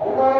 Allah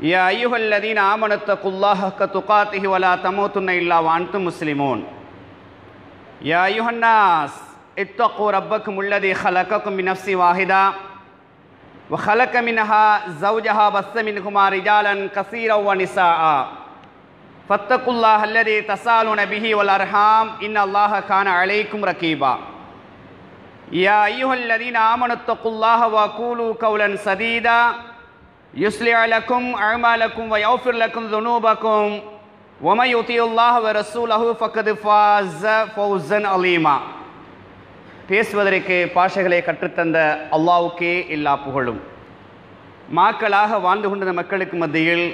يا أيها الذين آمنوا اتقوا الله حق تقاته ولا تموتن إلا وأنتم مسلمون. يا أيها الناس اتقوا ربكم الذي خلقكم من نفس واحدة وخلق منها زوجها بث منهما رجالا كثيرا ونساء. فاتقوا الله الذي تسالون به والأرحام. إن الله كان عليكم رقيبا يا أيها الذين آمنوا اتقوا الله وقولوا قولا سديدا. يصلح لكم أعمالكم ويغفر لكم ذنوبكم ومن يطيع الله ورسوله فقد فاز فوزا عظيما பேசுவதற்கு பாஷைகளை கற்றுத்தந்த அல்லாவுக்கே எல்லா புகழும் மாக்களாக வாழ்ந்து கொண்டிருந்த மக்களுக்கு மத்தியில்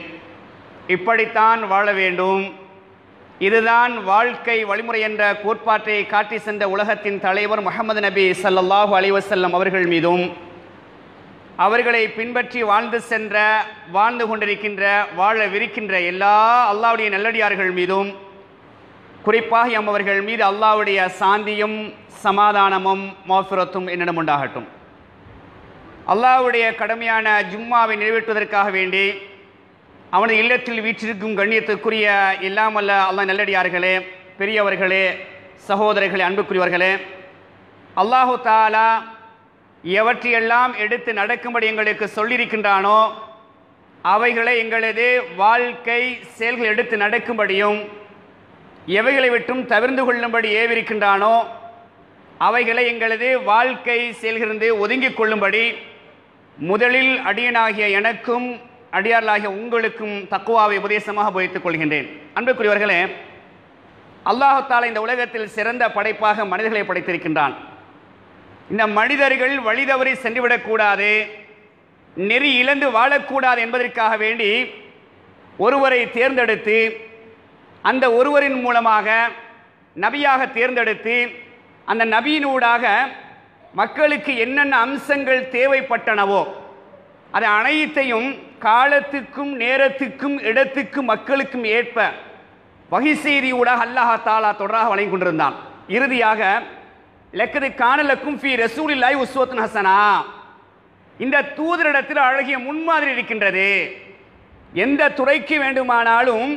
இப்படித்தான் வாழ வேண்டும் இதுதான் வாழ்க்கை வழிமுறை என்ற கோட்பாட்டை காட்டி சென்ற உலகத்தின் தலைவர் முகமது நபி ஸல்லல்லாஹு அலைஹி வஸல்லம் அவர்கள் மீதும் அவர்களை பின்பற்றி வாழ்ந்து சென்ற வாழ்ந்து கொண்டிருக்கின்ற வாழவிருக்கின்ற எல்லா அல்லாவுடைய நல்லடியார்கள் மீதும் குறிப்பாக எம் அவர்கள் மீது அல்லாவுடைய சாந்தியும் சமாதானமும் மோஃபிரத்தும் என்னிடம் உண்டாகட்டும். அல்லாஹ்வுடைய கடமையான ஜும்மாவை நிறைவேற்றுவதற்காக வேண்டி அவனது இல்லத்தில் வீற்றிருக்கும் கண்ணியத்துக்குரிய இல்லாமல்ல அல்லா நல்லடியார்களே பெரியவர்களே சகோதரர்களே அன்புக்குரியவர்களே அல்லாஹு தாலா எவற்றையெல்லாம் எடுத்து நடக்கும்படி எங்களுக்கு சொல்லியிருக்கின்றானோ அவைகளை எங்களது வாழ்க்கை செயல்கள் எடுத்து நடக்கும்படியும் எவைகளை விட்டும் தவிர்ந்து கொள்ளும்படி ஏவிருக்கின்றானோ அவைகளை எங்களது வாழ்க்கை செயல்கிருந்து ஒதுங்கிக் கொள்ளும்படி முதலில் அடியனாகிய எனக்கும் அடியார்களாகிய உங்களுக்கும் தக்குவாவை உபதேசமாக போதித்துக் கொள்கின்றேன். அன்புக்குரியவர்களே அல்லாஹால இந்த உலகத்தில் சிறந்த படைப்பாக மனிதர்களை படைத்திருக்கின்றான். இந்த மனிதர்கள் வழி தவறி சென்றுவிடக்கூடாது நெறி இழந்து வாழக்கூடாது என்பதற்காக வேண்டி ஒருவரை தேர்ந்தெடுத்து அந்த ஒருவரின் மூலமாக நபியாக தேர்ந்தெடுத்து அந்த நபியினூடாக மக்களுக்கு என்னென்ன அம்சங்கள் தேவைப்பட்டனவோ அது அனைத்தையும் காலத்துக்கும் நேரத்துக்கும் இடத்துக்கும் மக்களுக்கும் ஏற்ப வகை செய்தியூடாக அல்லாஹ் தாலா தொடராக வழங்கி கொண்டிருந்தான். இறுதியாக லக்கது காணலக்கும் ஃபி ரசூலில்லாய் உஸ்வத்துன் ஹசனா. இந்த தூதரிடத்தில் அழகிய முன்மாதிரி இருக்கின்றது. எந்த துறைக்கு வேண்டுமானாலும்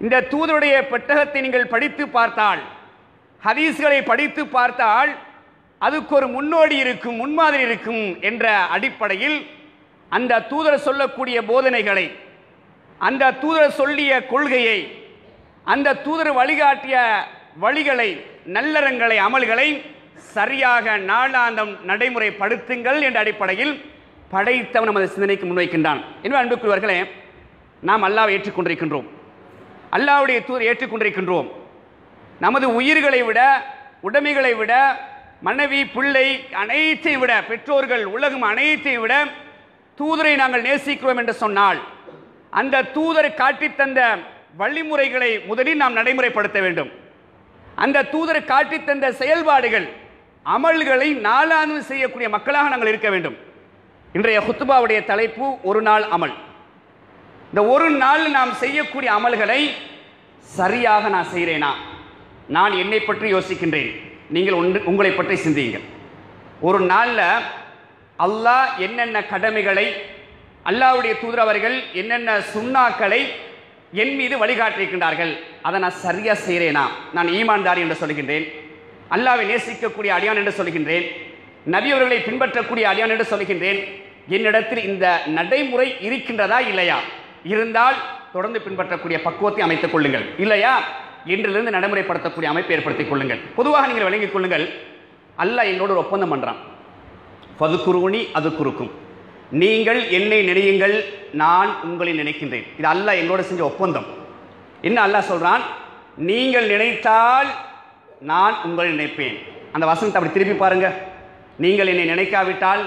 இந்த தூதருடைய பெட்டகத்தை நீங்கள் படித்து பார்த்தால் ஹதீஸ்களை படித்து பார்த்தால் அதுக்கு ஒரு முன்னோடி இருக்கும் முன்மாதிரி இருக்கும் என்ற அடிப்படையில் அந்த தூதர் சொல்லக்கூடிய போதனைகளை அந்த தூதர் சொல்லிய கொள்கையை அந்த தூதர் வழிகாட்டிய வழிகளை நல்லறங்களை அமல்களை சரியாக நாளாந்தம் நடைமுறைப்படுத்துங்கள் என்ற அடிப்படையில் படைத்தவன் நமது சிந்தனைக்கு முன்வைக்கின்றான். எனவே அன்புக்குரியவர்களே நாம் அல்லாவை ஏற்றுக்கொண்டிருக்கின்றோம். அல்லாவுடைய தூதர் ஏற்றுக்கொண்டிருக்கின்றோம். நமது உயிர்களை விட உடைமைகளை விட மனைவி பிள்ளை அனைத்தை விட பெற்றோர்கள் உலகம் அனைத்தையும் விட தூதரை நாங்கள் நேசிக்கிறோம் என்று சொன்னால் அந்த தூதர் காட்டித் தந்த வழிமுறைகளை முதலில் நாம் நடைமுறைப்படுத்த வேண்டும். அந்த தூதர் காட்டித் தந்த செயல்பாடுகள் அமல்களை நாளானது செய்யக்கூடிய மக்களாக நாங்கள் இருக்க வேண்டும். இன்றைய குத்துபாவுடைய தலைப்பு ஒரு நாள் அமல். இந்த ஒரு நாள் நாம் செய்யக்கூடிய அமல்களை சரியாக நான் செய்கிறேனா? நான் என்னை பற்றி யோசிக்கின்றேன். நீங்கள் ஒன்று உங்களை பற்றி சிந்தியுங்கள். ஒரு நாளில் அல்லாஹ் என்னென்ன கடமைகளை அல்லாஹ்வுடைய தூதர் அவர்கள் என்னென்ன சுண்ணாக்களை என் மீது வழிகாட்டியிருக்கின்றார்கள். அதை நான் சரியாக செய்கிறேனா நான் ஈமான்தாரி என்று சொல்கின்றேன். அல்லாவை நேசிக்கக்கூடிய அடியான் என்று சொல்கின்றேன். நபியவர்களை பின்பற்றக்கூடிய அடியான் என்று சொல்கின்றேன். என்னிடத்தில் இந்த நடைமுறை இருக்கின்றதா இல்லையா? இருந்தால் தொடர்ந்து பின்பற்றக்கூடிய பக்குவத்தை அமைத்துக் கொள்ளுங்கள். இல்லையா? இன்றிலிருந்து நடைமுறைப்படுத்தக்கூடிய அமைப்பை ஏற்படுத்திக் கொள்ளுங்கள். பொதுவாக நீங்கள் விளங்கிக் கொள்ளுங்கள். அல்லாஹ் என்னோட ஒரு ஒப்பந்தம் பண்ணுறான் பதுக்குருணி அது குறுக்கும் நீங்கள் என்னை நினையுங்கள் நான் உங்களை நினைக்கின்றேன். இது அல்லாஹ் என்னோட செஞ்ச ஒப்பந்தம். என்ன அல்லாஹ் சொல்கிறான் நீங்கள் நினைத்தால் நான் உங்களை நினைப்பேன். அந்த வசனத்தை அப்படி திருப்பி பாருங்க. நீங்கள் என்னை நினைக்காவிட்டால்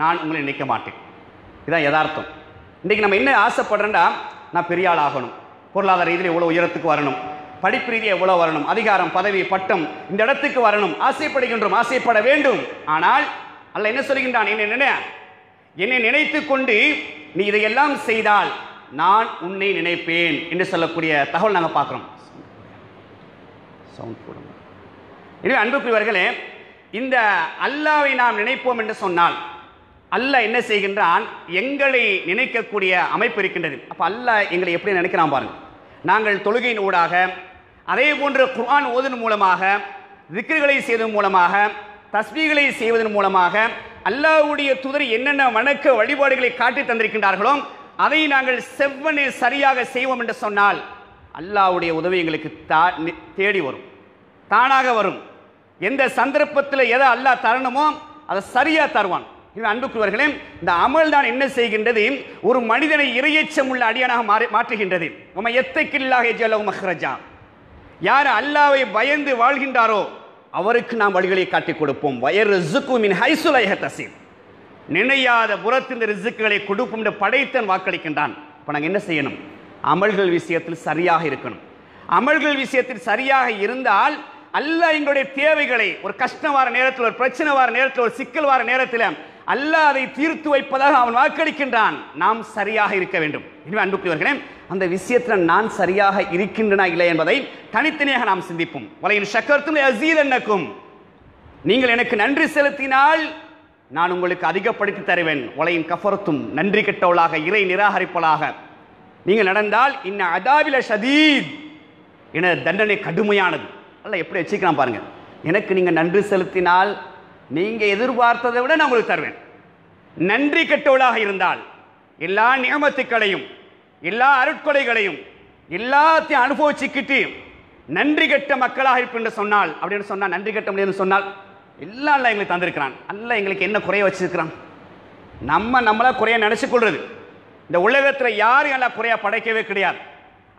நான் உங்களை நினைக்க மாட்டேன். இதான் யதார்த்தம். இன்றைக்கி நம்ம என்ன ஆசைப்படுறேன்டா நான் பெரிய ஆள் ஆகணும். பொருளாதார ரீதியில் எவ்வளோ உயரத்துக்கு வரணும். படிப்பு ரீதியாக எவ்வளோ வரணும். அதிகாரம் பதவி பட்டம் இந்த இடத்துக்கு வரணும். ஆசைப்படுகின்றோம் ஆசைப்பட வேண்டும். ஆனால் அல்ல என்ன சொல்கின்றான்? என்ன என்ன? என்னை நினைத்து கொண்டு நீ இதையெல்லாம் செய்தால் நான் உன்னை நினைப்பேன் என்று சொல்லக்கூடிய தகவல் நாங்கள் பார்க்குறோம். சவுண்ட் போடுங்க. எனவே அன்புக்குரியவர்களே இந்த அல்லாவை நாம் நினைப்போம் என்று சொன்னால் அல்லாஹ் என்ன செய்கின்றான்? எங்களை நினைக்கக்கூடிய அமைப்பு இருக்கின்றது. அப்போ அல்லாஹ் எங்களை எப்படி நினைக்கிறான் பாருங்கள் நாங்கள் தொழுகையின் ஊடாக அதே போன்று குர்ஆன் ஓதன் மூலமாக திக்ருகளை செய்வதன் மூலமாக தஸ்மீகளை செய்வதன் மூலமாக அல்லாஹ்வுடைய தூதர் என்னென்ன வணக்க வழிபாடுகளை காட்டி தந்திருக்கின்றார்களோ அதை நாங்கள் செவ்வனே சரியாக செய்வோம் என்று சொன்னால் அல்லாஹ்வுடைய உதவி எங்களுக்கு தா- நி- தேடி வரும். தானாக வரும். எந்த சந்தர்ப்பத்தில் எதை அல்லாஹ் தரணுமோ அதை சரியாக தருவான். இது அன்புக்குரியவர்களே இந்த அமல் தான் என்ன செய்கின்றது? ஒரு மனிதனை இரையச்சம் உள்ள அடியானாக மாறி மாற்றுகின்றது. உம எத்தைக்கில்லாக ஜலவு மஹ்ரஜா? யார் அல்லாவை பயந்து வாழ்கின்றாரோ அவருக்கு நாம் வழிகளை காட்டிக் கொடுப்போம். வயர் மின் ஹைசுலைஹ தசீர் நினையாத புறத்தின் ரிசுக்குகளை கொடுப்போம் என்று படைத்தன் வாக்களிக்கின்றான். இப்போ நாங்கள் என்ன செய்யணும்? அமல்கள் விஷயத்தில் சரியாக இருக்கணும். அமல்கள் விஷயத்தில் சரியாக இருந்தால் அல்ல எங்களுடைய தேவைகளை ஒரு கஷ்டம் வர நேரத்தில் ஒரு பிரச்சனை வர நேரத்தில் ஒரு சிக்கல் வர நேரத்தில் அல்ல அதை தீர்த்து வைப்பதாக அவன் வாக்களிக்கின்றான். நாம் சரியாக இருக்க வேண்டும். எனவே அன்புக்குரியவர்களே அந்த விஷயத்தில் நான் சரியாக இருக்கின்றனா இல்லை என்பதை தனித்தனியாக நாம் சிந்திப்போம். வலையின் சக்கரத்தும் அசீதன்னக்கும் நீங்கள் எனக்கு நன்றி செலுத்தினால் நான் உங்களுக்கு அதிகப்படுத்தி தருவேன். உலையின் கஃபரத்தும் நன்றி கெட்டவளாக இறை நிராகரிப்பவளாக நீங்கள் நடந்தால் இன்ன அதாவில ஷதீத். என தண்டனை கடுமையானது. அல்ல எப்படி வச்சுக்கலாம் பாருங்க. எனக்கு நீங்கள் நன்றி செலுத்தினால் நீங்கள் எதிர்பார்த்ததை விட நான் உங்களுக்கு தருவேன். நன்றி கெட்டவளாக இருந்தால் எல்லா நியமத்துக்களையும் எல்லா அருட்கொடைகளையும் எல்லாத்தையும் அனுபவிச்சுக்கிட்டு நன்றி கெட்ட மக்களாக இருப்பு சொன்னால் அப்படின்னு சொன்னால் நன்றி கெட்ட முடியும்னு சொன்னால் எல்லாம் அல்ல எங்களுக்கு தந்திருக்கிறான். அல்ல எங்களுக்கு என்ன குறைய வச்சிருக்கிறான்? நம்ம நம்மளா குறைய நினச்சி கொள்றது. இந்த உலகத்தில் யாரும் எல்லாம் குறையாக படைக்கவே கிடையாது.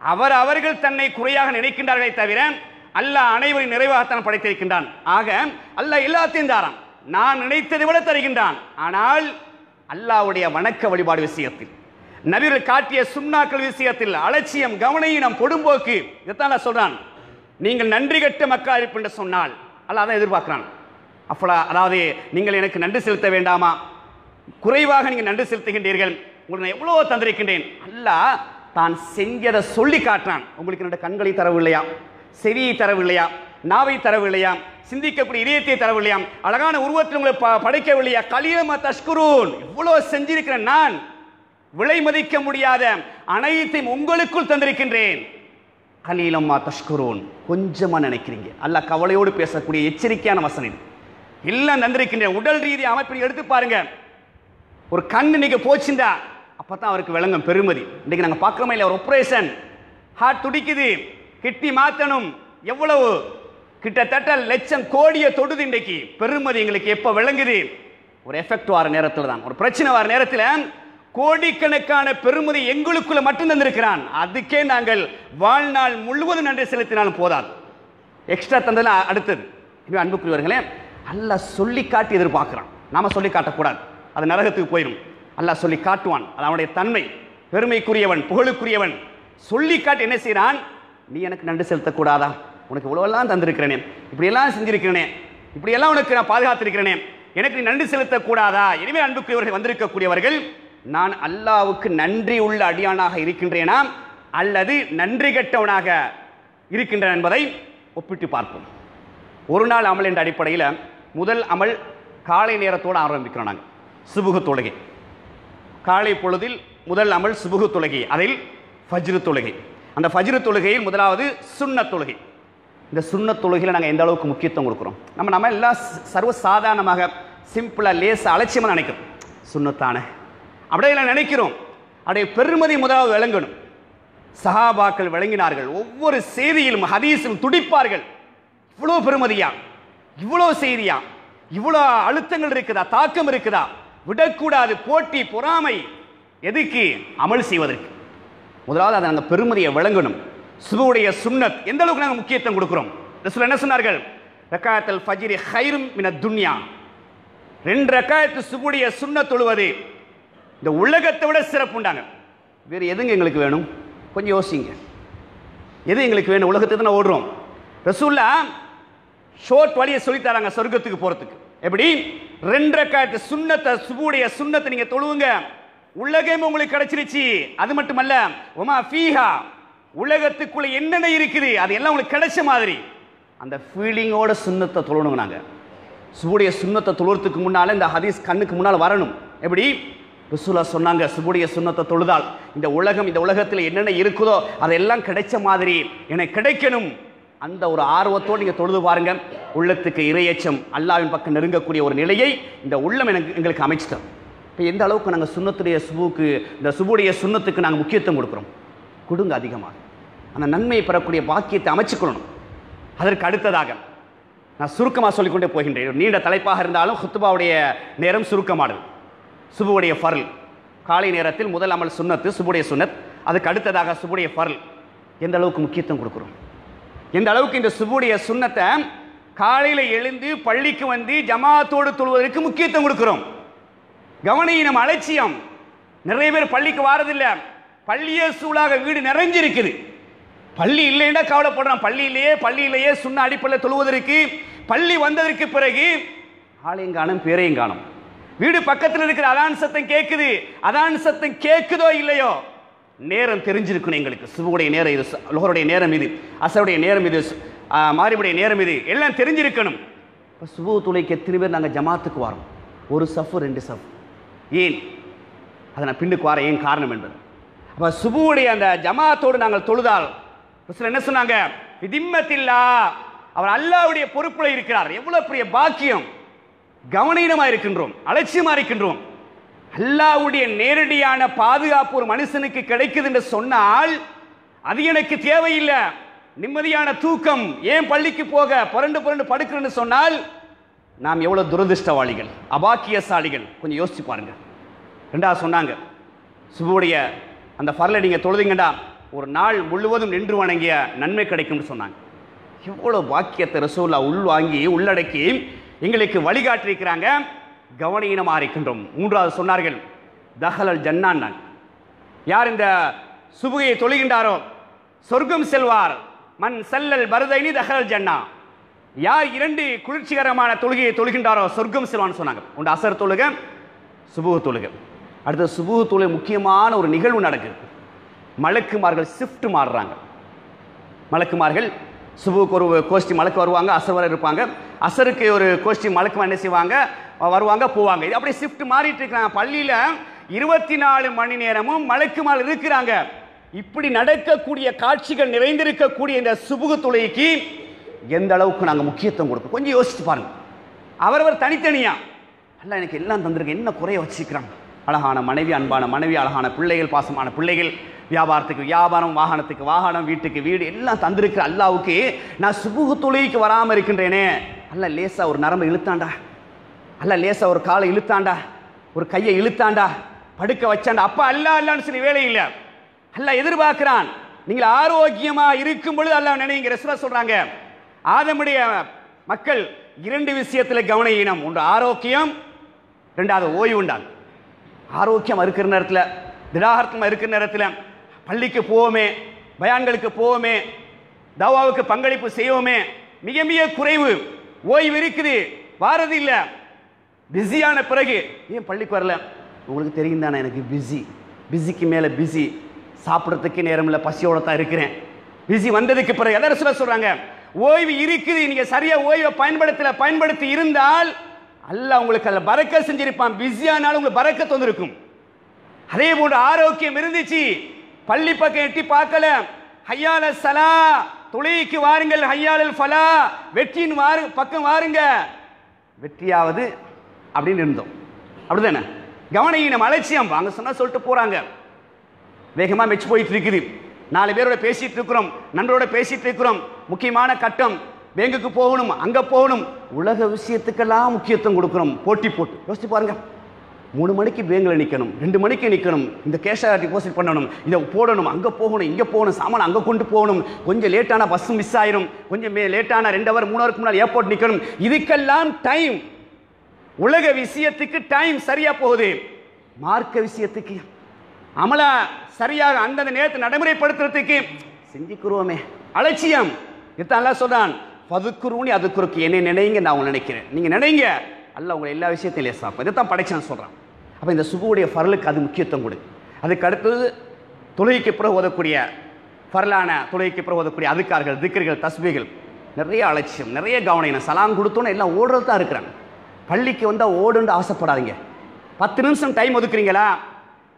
அவர் அவர்கள் தன்னை குறையாக நினைக்கின்றார்களே தவிர அல்லாஹ் அனைவரின் நிறைவாகத்தான் படைத்திருக்கின்றான். ஆக அல்லாஹ் எல்லாத்தையும் தாரான். நான் நினைத்ததை விட தருகின்றான். ஆனால் அல்லாஹ்வுடைய வணக்க வழிபாடு விஷயத்தில் நபிகள் காட்டிய சுண்ணாக்கள் விஷயத்தில் அலட்சியம் கவனையினம் கொடும்போக்கு. இதைத்தான் நான் சொல்கிறான் நீங்கள் நன்றி கட்ட மக்கள் இருப்பு சொன்னால் அல்ல அதான் எதிர்பார்க்குறான். அப்பலா அதாவது நீங்கள் எனக்கு நன்றி செலுத்த வேண்டாமா? குறைவாக நீங்கள் நன்றி செலுத்துகின்றீர்கள். உங்களுக்கு நான் எவ்வளோ தந்திருக்கின்றேன். அல்ல தான் செஞ்சதை சொல்லி காட்டுறான். உங்களுக்கு என்னோட கண்களை தரவில்லையா? செவியை தரவில்லையா? நாவை தரவில்லையா? சிந்திக்கக்கூடிய இதயத்தை தரவில்லையா? அழகான உருவத்தில் உங்களை ப- படைக்கவில்லையா? கலியமா தஷ்குரூன். இவ்வளோ செஞ்சிருக்கிறேன் நான். விலை மதிக்க முடியாத அனைத்தையும் உங்களுக்குள் தந்திருக்கின்றேன். கலீலம்மா தஷ்குரோன் கொஞ்சமா நினைக்கிறீங்க. அல்ல கவலையோடு பேசக்கூடிய எச்சரிக்கையான வசனம் இது. எல்லாம் தந்திருக்கின்றேன். உடல் ரீதி அமைப்பில் எடுத்து பாருங்க. ஒரு கண் இன்னைக்கு போச்சுண்டா அப்பதான் அவருக்கு விளங்கும் பெருமதி. இன்னைக்கு நாங்க பார்க்குறோமே இல்லை ஒரு ஆப்ரேஷன் ஹார்ட் துடிக்குது கிட்னி மாத்தணும் எவ்வளவு? கிட்டத்தட்ட லட்சம் கோடியை தொடுது இன்றைக்கு பெருமதி எங்களுக்கு எப்போ விளங்குது? ஒரு எஃபெக்ட் வர நேரத்தில் தான். ஒரு பிரச்சனை வர நேரத்தில் கோடிக்கணக்கான பெருமதி எங்களுக்குள்ள மட்டும் தந்திருக்கிறான். அதுக்கே நாங்கள் வாழ்நாள் முழுவதும் நன்றி செலுத்தினாலும் போதாது. எக்ஸ்ட்ரா தந்தது அடுத்தது. இவன் அன்புக்குரியவர்களே அல்ல சொல்லி காட்டி எதிர்பார்க்கிறான். நாம சொல்லி காட்டக்கூடாது அது நரகத்துக்கு போயிடும். அல்லாஹ் சொல்லி காட்டுவான் அது அவனுடைய தன்மை. பெருமைக்குரியவன் புகழுக்குரியவன். சொல்லி காட்டி என்ன செய்கிறான் நீ எனக்கு நன்றி செலுத்தக்கூடாதா? உனக்கு இவ்வளோலாம் தந்திருக்கிறேனே. இப்படியெல்லாம் செஞ்சிருக்கிறேனே. இப்படியெல்லாம் உனக்கு நான் பாதுகாத்திருக்கிறேனே. எனக்கு நீ நன்றி செலுத்தக்கூடாதா? இனிமேல் அன்புக்குரியவர்கள் வந்திருக்கக்கூடியவர்கள் நான் அல்லாவுக்கு நன்றி உள்ள அடியானாக இருக்கின்றேனா? அல்லது நன்றி கெட்டவனாக இருக்கின்றன என்பதை ஒப்பிட்டு பார்ப்போம். ஒரு நாள் அமல் என்ற அடிப்படையில் முதல் அமல் காலை நேரத்தோடு ஆரம்பிக்கிறோம் நாங்கள் சுபுகு தொழுகை. காலை பொழுதில் முதல் அமல் சுபுகு தொழுகை அதில் ஃபஜ்ரு தொழுகை. அந்த ஃபஜ்ரு தொழுகையில் முதலாவது சுண்ண தொழுகை. இந்த சுண்ண தொழுகையில் நாங்கள் எந்த அளவுக்கு முக்கியத்துவம் கொடுக்குறோம்? நம்ம நம்ம எல்லாம் சர்வ சாதாரணமாக சிம்பிளாக லேச அலட்சியமாக நினைக்கிறோம். சுண்ணத்தான? அப்படியே எல்லாம் நினைக்கிறோம். அப்படியே பெருமதி முதலாவது விளங்கணும். சஹாபாக்கள் விளங்கினார்கள். ஒவ்வொரு செய்தியிலும் ஹதீஸும் துடிப்பார்கள். இவ்வளோ பெருமதியா? இவ்வளோ செய்தியா? இவ்வளோ அழுத்தங்கள் இருக்குதா? தாக்கம் இருக்குதா? விடக்கூடாது போட்டி பொறாமை. எதுக்கு? அமல் செய்வதற்கு. முதலாவது அதை அந்த பெருமதியை விளங்கணும். சுபுடைய சுண்ணத் எந்த அளவுக்கு நாங்கள் முக்கியத்துவம் கொடுக்குறோம்? ரசூல் என்ன சொன்னார்கள்? ரக்காயத்தல் ஃபஜிரி ஹைரும் மின துன்யா. ரெண்டு ரக்காயத்து சுபுடைய சுண்ணத் தொழுவது. இந்த உலகத்தை விட சிறப்பு உண்டாங்க. வேறு எதுங்க எங்களுக்கு வேணும்? கொஞ்சம் யோசிங்க. எது எங்களுக்கு வேணும்? உலகத்தை தான் ஓடுறோம். ரசூல்லா ஷோர்ட் வழியை சொல்லித்தராங்க சொர்க்கத்துக்கு போகிறதுக்கு எப்படி? ரெண்டரை காட்டு சுண்ணத்தை சுபுடைய சுண்ணத்தை நீங்கள் தொழுவுங்க. உலகம் உங்களுக்கு கிடைச்சிருச்சு. அது மட்டுமல்ல உமா ஃபீஹா உலகத்துக்குள்ள என்னென்ன இருக்குது? அது எல்லாம் உங்களுக்கு கிடைச்ச மாதிரி. அந்த ஃபீலிங்கோட சுண்ணத்தை தொழணுங்க நாங்கள் சுபுடைய சுண்ணத்தை தொழுறதுக்கு முன்னால இந்த ஹதீஸ் கண்ணுக்கு முன்னால் வரணும். எப்படி? ரசூலா சொன்னாங்க சுபுடைய சுண்ணத்தை தொழுதால். இந்த உலகம் இந்த உலகத்தில் என்னென்ன இருக்குதோ அதெல்லாம் கிடைச்ச மாதிரி எனக்கு கிடைக்கணும். அந்த ஒரு ஆர்வத்தோடு நீங்கள் தொழுது பாருங்க. உள்ளத்துக்கு இரையச்சம் அல்லாவின் பக்கம் நெருங்கக்கூடிய ஒரு நிலையை இந்த உள்ளம் எனக்கு எங்களுக்கு அமைச்சிட்டோம் இப்போ எந்த அளவுக்கு நாங்கள் சுண்ணத்துடைய சுபுக்கு இந்த சுபுடைய சுண்ணத்துக்கு நாங்கள் முக்கியத்துவம் கொடுக்குறோம்? கொடுங்க அதிகமாக. அந்த நன்மையை பெறக்கூடிய பாக்கியத்தை அமைச்சுக்கொள்ளணும். அதற்கு அடுத்ததாக நான் சுருக்கமாக சொல்லிக்கொண்டே போகின்றேன். நீண்ட தலைப்பாக இருந்தாலும் ஹுத்துபாவுடைய நேரம் சுருக்கமானது. சுபுவுடைய ஃபர்ல். காலை நேரத்தில் முதல் அமல் சுண்ணத்து சுபுடைய சுண்ணத் அதுக்கு அடுத்ததாக சுபுடைய ஃபர்ல். எந்த அளவுக்கு முக்கியத்துவம் கொடுக்குறோம்? எந்த அளவுக்கு இந்த சுபுடைய சுண்ணத்தை காலையில் எழுந்து பள்ளிக்கு வந்து ஜமாத்தோடு தொழுவதற்கு முக்கியத்துவம் கொடுக்குறோம்? கவனையினம் அலட்சியம். நிறைய பேர் பள்ளிக்கு வாரதில்லை. பள்ளியே சூழாக வீடு நிறைஞ்சிருக்குது. பள்ளி இல்லைன்னா கவலைப்படுறான். பள்ளியிலேயே பள்ளியிலேயே சுண்ண அடிப்படையில் தொழுவதற்கு பள்ளி வந்ததற்கு பிறகு ஆளையும் காணும் பேரையும் காணும். வீடு பக்கத்தில் இருக்கிற அதான் சத்தம் கேட்குது அதான் சத்தம் கேட்குதோ இல்லையோ? நேரம் தெரிஞ்சிருக்கணும் எங்களுக்கு. சுபுடைய நேரம் இது லோகருடைய நேரம் இது அசருடைய நேரம் இது ஆ, மாரிபுடைய நேரம் இது. எல்லாம் தெரிஞ்சிருக்கணும். இப்போ சுபு துளைக்கு எத்தனை பேர் நாங்கள் ஜமாத்துக்கு வரோம்? ஒரு சஃபு ரெண்டு சஃப். ஏன்? அதை நான் பின்னுக்கு வர ஏன் காரணம் என்பது. அப்போ சுபுவுடைய அந்த ஜமாத்தோடு நாங்கள் தொழுதால் ரசூல் என்ன சொன்னாங்க? விதிம்மத்தில்லா அவர் அல்லாவுடைய பொறுப்பில் இருக்கிறார். எவ்வளோ பெரிய பாக்கியம். கவனீனமாக இருக்கின்றோம் அலட்சியமாக இருக்கின்றோம் அல்லாவுடைய நேரடியான பாதுகாப்பு ஒரு மனுஷனுக்கு கிடைக்குது என்று சொன்னால் அது எனக்கு தேவையில்லை. நிம்மதியான தூக்கம் ஏன் பள்ளிக்கு போக புரண்டு புரண்டு படுக்கிறேன்னு சொன்னால் நாம் எவ்வளவு துரதிர்ஷ்டவாளிகள் அபாக்கியசாலிகள்? கொஞ்சம் யோசிச்சு பாருங்க. ரெண்டாவது சொன்னாங்க. சுபுடைய அந்த ஃபர்ல நீங்க தொழுதிங்கடா ஒரு நாள் முழுவதும் நின்று வணங்கிய நன்மை கிடைக்கும்னு சொன்னாங்க. எவ்வளோ பாக்கியத்தை ரசோல்லா உள்வாங்கி உள்ளடக்கி எங்களுக்கு வழிகாட்டியிருக்கிறாங்க. கவனீனமாக இருக்கின்றோம். மூன்றாவது சொன்னார்கள் தஹலல் ஜன்னான் யார் இந்த சுபுகையை தொழுகின்றாரோ? சொர்க்கம் செல்வார். மண் செல்லல் பரதைனி தஹலல் ஜன்னா யார் இரண்டு குளிர்ச்சிகரமான தொழுகையை தொழுகின்றாரோ சொர்க்கம் செல்வான்னு சொன்னாங்க. உண்டு அசர் தொழுக சுபுக தொழுக. அடுத்த சுபுக தொழுகை முக்கியமான ஒரு நிகழ்வு நடக்குது. மலக்குமார்கள் ஷிஃப்ட் மாறுறாங்க. மலக்குமார்கள் சுபுக்கு ஒரு கோஷ்டி மலக்கு வருவாங்க அசர் வர இருப்பாங்க. அசருக்கு ஒரு கோஷ்டி மலக்கு என்ன செய்வாங்க? வருவாங்க போவாங்க. இது அப்படியே ஷிஃப்ட் மாறிட்டு இருக்கிறாங்க பள்ளியில் இருபத்தி நாலு மணி நேரமும் மலக்குமார் இருக்கிறாங்க. இப்படி நடக்கக்கூடிய காட்சிகள் நிறைந்திருக்கக்கூடிய இந்த சுபுகு தொழுகைக்கு எந்த அளவுக்கு நாங்கள் முக்கியத்துவம் கொடுப்போம்? கொஞ்சம் யோசிச்சு பாருங்க. அவரவர் தனித்தனியா? அல்ல எனக்கு எல்லாம் தந்திருக்கு. என்ன குறைய வச்சுக்கிறாங்க? அழகான மனைவி அன்பான மனைவி அழகான பிள்ளைகள் பாசமான பிள்ளைகள் வியாபாரத்துக்கு வியாபாரம் வாகனத்துக்கு வாகனம் வீட்டுக்கு வீடு எல்லாம் தந்திருக்கிற அல்லாவுக்கு நான் சுபுகு தொழுகைக்கு வராமல் இருக்கின்றேனே. அல்ல லேசா ஒரு நரம்பு இழுத்தாண்டா? அல்ல லேசா ஒரு காலை இழுத்தாண்டா? ஒரு கையை இழுத்தாண்டா? படுக்க வச்சாண்டா? அப்பா அல்ல அல்லான்னு சொல்லி வேலை இல்லை. அல்ல எதிர்பார்க்கிறான். நீங்கள் ஆரோக்கியமாக இருக்கும் பொழுது அல்ல நினைங்க ரசூலா சொல்கிறாங்க ஆதமுடைய மக்கள் இரண்டு விஷயத்தில் கவன ஈனம் ஒன்று ஆரோக்கியம் ரெண்டாவது ஓய்வு ஆரோக்கியமாக ஆரோக்கியம் இருக்கிற நேரத்தில் திடாகரத்தமாக இருக்கிற நேரத்தில் பள்ளிக்கு போவோமே பயான்களுக்கு போவோமே தவாவுக்கு பங்களிப்பு செய்வோமே மிக மிக குறைவு ஓய்வு இருக்குது வாரது இல்லை. பிஸியான பிறகு ஏன் பள்ளிக்கு வரல? உங்களுக்கு தெரியும் தானே எனக்கு பிஸி பிஸிக்கு மேலே பிஸி சாப்பிட்றதுக்கு நேரம் இல்லை பசியோட தான் இருக்கிறேன். பிஸி வந்ததுக்கு பிறகு எதாவது சொல்ல சொல்கிறாங்க ஓய்வு இருக்குது நீங்கள் சரியாக ஓய்வை பயன்படுத்தலை பயன்படுத்தி இருந்தால் அல்ல உங்களுக்கு அதில் பறக்க செஞ்சிருப்பான். பிஸியானாலும் உங்களுக்கு பறக்க தந்திருக்கும். அதே போன்று ஆரோக்கியம் இருந்துச்சு. பள்ளி பக்கம் எட்டி பார்க்கல. ஹையால சலா தொழிலுக்கு வாருங்கள். ஹையாலல் ஃபலா வெற்றியின் வாரு பக்கம் வாருங்க. வெற்றியாவது அப்படின்னு இருந்தோம். அப்படிதானே? கவனஈனம் அலட்சியம். வாங்க சொன்னால் சொல்லிட்டு போகிறாங்க வேகமாக மெச்சு போயிட்டு இருக்குது. நாலு பேரோட பேசிட்டு இருக்கிறோம். நண்பரோட பேசிட்டு இருக்கிறோம். முக்கியமான கட்டம். பேங்குக்கு போகணும் அங்கே போகணும். உலக விஷயத்துக்கெல்லாம் முக்கியத்துவம் கொடுக்கணும் போட்டி போட்டு. யோசிச்சு பாருங்க. மூணு மணிக்கு பேங்கில் நிற்கணும் ரெண்டு மணிக்கு நிற்கணும் இந்த கேஷை டிபாசிட் பண்ணணும். இதை போடணும். அங்கே போகணும் இங்கே போகணும். சாமான் அங்கே கொண்டு போகணும். கொஞ்சம் லேட்டான பஸ் மிஸ் ஆயிரும். கொஞ்சம் லேட்டான ரெண்டு ஹவர் மூணு ஹவருக்கு முன்னாடி ஏர்போர்ட் நிற்கணும் இதுக்கெல்லாம் டைம் உலக விஷயத்துக்கு டைம் சரியா போகுது. மார்க்க விஷயத்துக்கு. அமலா சரியாக அந்தந்த நேரத்தை நடைமுறைப்படுத்துறதுக்கு. செஞ்சுக்குருவோமே அலட்சியம். இத்தான் அல்லாஹ் சொல்றான் அதுக்குறுக்கு என்னை நினைங்க நான் உங்களை நினைக்கிறேன். நீங்கள் நினைங்க. அல்ல உங்களை எல்லா விஷயத்தையும் லேசாக்கும் தான் படைச்சான் சொல்கிறான் அப்போ இந்த சுபுடைய ஃபரலுக்கு அது முக்கியத்துவம் கொடு. அதுக்கு அடுத்தது தொழுகைக்கு பிறகு ஓதக்கூடிய ஃபரலான தொழுகைக்கு பிறகு ஓதக்கூடிய அதுக்கார்கள் திக்கர்கள் தஸ்பீகள். நிறைய அலட்சியம் நிறைய கவனம் சலாம் கொடுத்தோன்னே எல்லாம் ஓடுறது தான் இருக்கிறாங்க பள்ளிக்கு வந்தால் ஓடுன்னு ஆசைப்படாதீங்க. பத்து நிமிஷம் டைம் ஒதுக்குறீங்களா?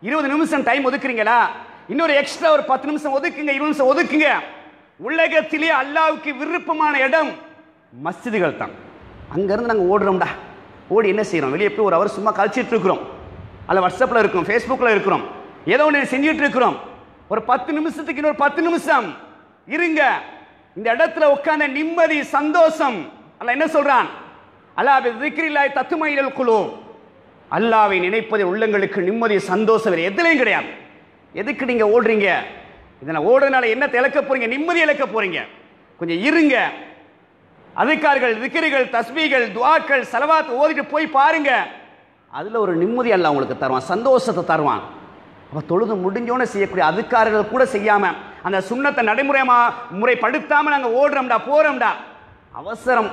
இருபது நிமிஷம் டைம் ஒதுக்குறீங்களா? இன்னொரு எக்ஸ்ட்ரா ஒரு பத்து நிமிஷம் ஒதுக்குங்க இருபது நிமிஷம் ஒதுக்குங்க. உலகத்திலே அல்லாவுக்கு விருப்பமான இடம் மஸ்ஜிதுகள் தான் அங்கேருந்து நாங்கள் ஓடுறோம்டா. ஓடி என்ன செய்கிறோம் வெளியே போய் ஒரு அவர் சும்மா கழிச்சிட்டு இருக்கிறோம். அல்ல வாட்ஸ்அப்பில் இருக்கிறோம் ஃபேஸ்புக்கில் இருக்கிறோம். ஏதோ ஒன்று செஞ்சுட்டு இருக்கிறோம். ஒரு பத்து நிமிஷத்துக்கு இன்னொரு பத்து நிமிஷம். இருங்க. இந்த இடத்துல உட்கார்ந்த நிம்மதி சந்தோஷம். அல்ல என்ன சொல்கிறான் அல்லாஹ் திக்ரில்லாய் தத்துமையில் குழு அல்லாவை நினைப்பதை உள்ளங்களுக்கு நிம்மதி சந்தோஷம் வேறு எதுலையும் கிடையாது. எதுக்கு நீங்கள் ஓடுறீங்க? இதனால் ஓடுறதுனால என்ன இழக்க போறீங்க? நிம்மதி இழக்க போறீங்க. கொஞ்சம் இருங்க. அதுக்கார்கள் விக்கிரிகள் தஸ்மிகள் துவாக்கள் செலவாத் ஓதிட்டு போய் பாருங்க. அதில் ஒரு நிம்மதி அல்ல உங்களுக்கு தருவான். சந்தோஷத்தை தருவான். அப்போ தொழுது முடிஞ்சோன்னு செய்யக்கூடிய அதுக்காரர்கள் கூட செய்யாமல் அந்த சுண்ணத்தை நடைமுறைமா முறைப்படுத்தாமல் நாங்கள் ஓடுறோம்டா போகிறோம்டா அவசரம்.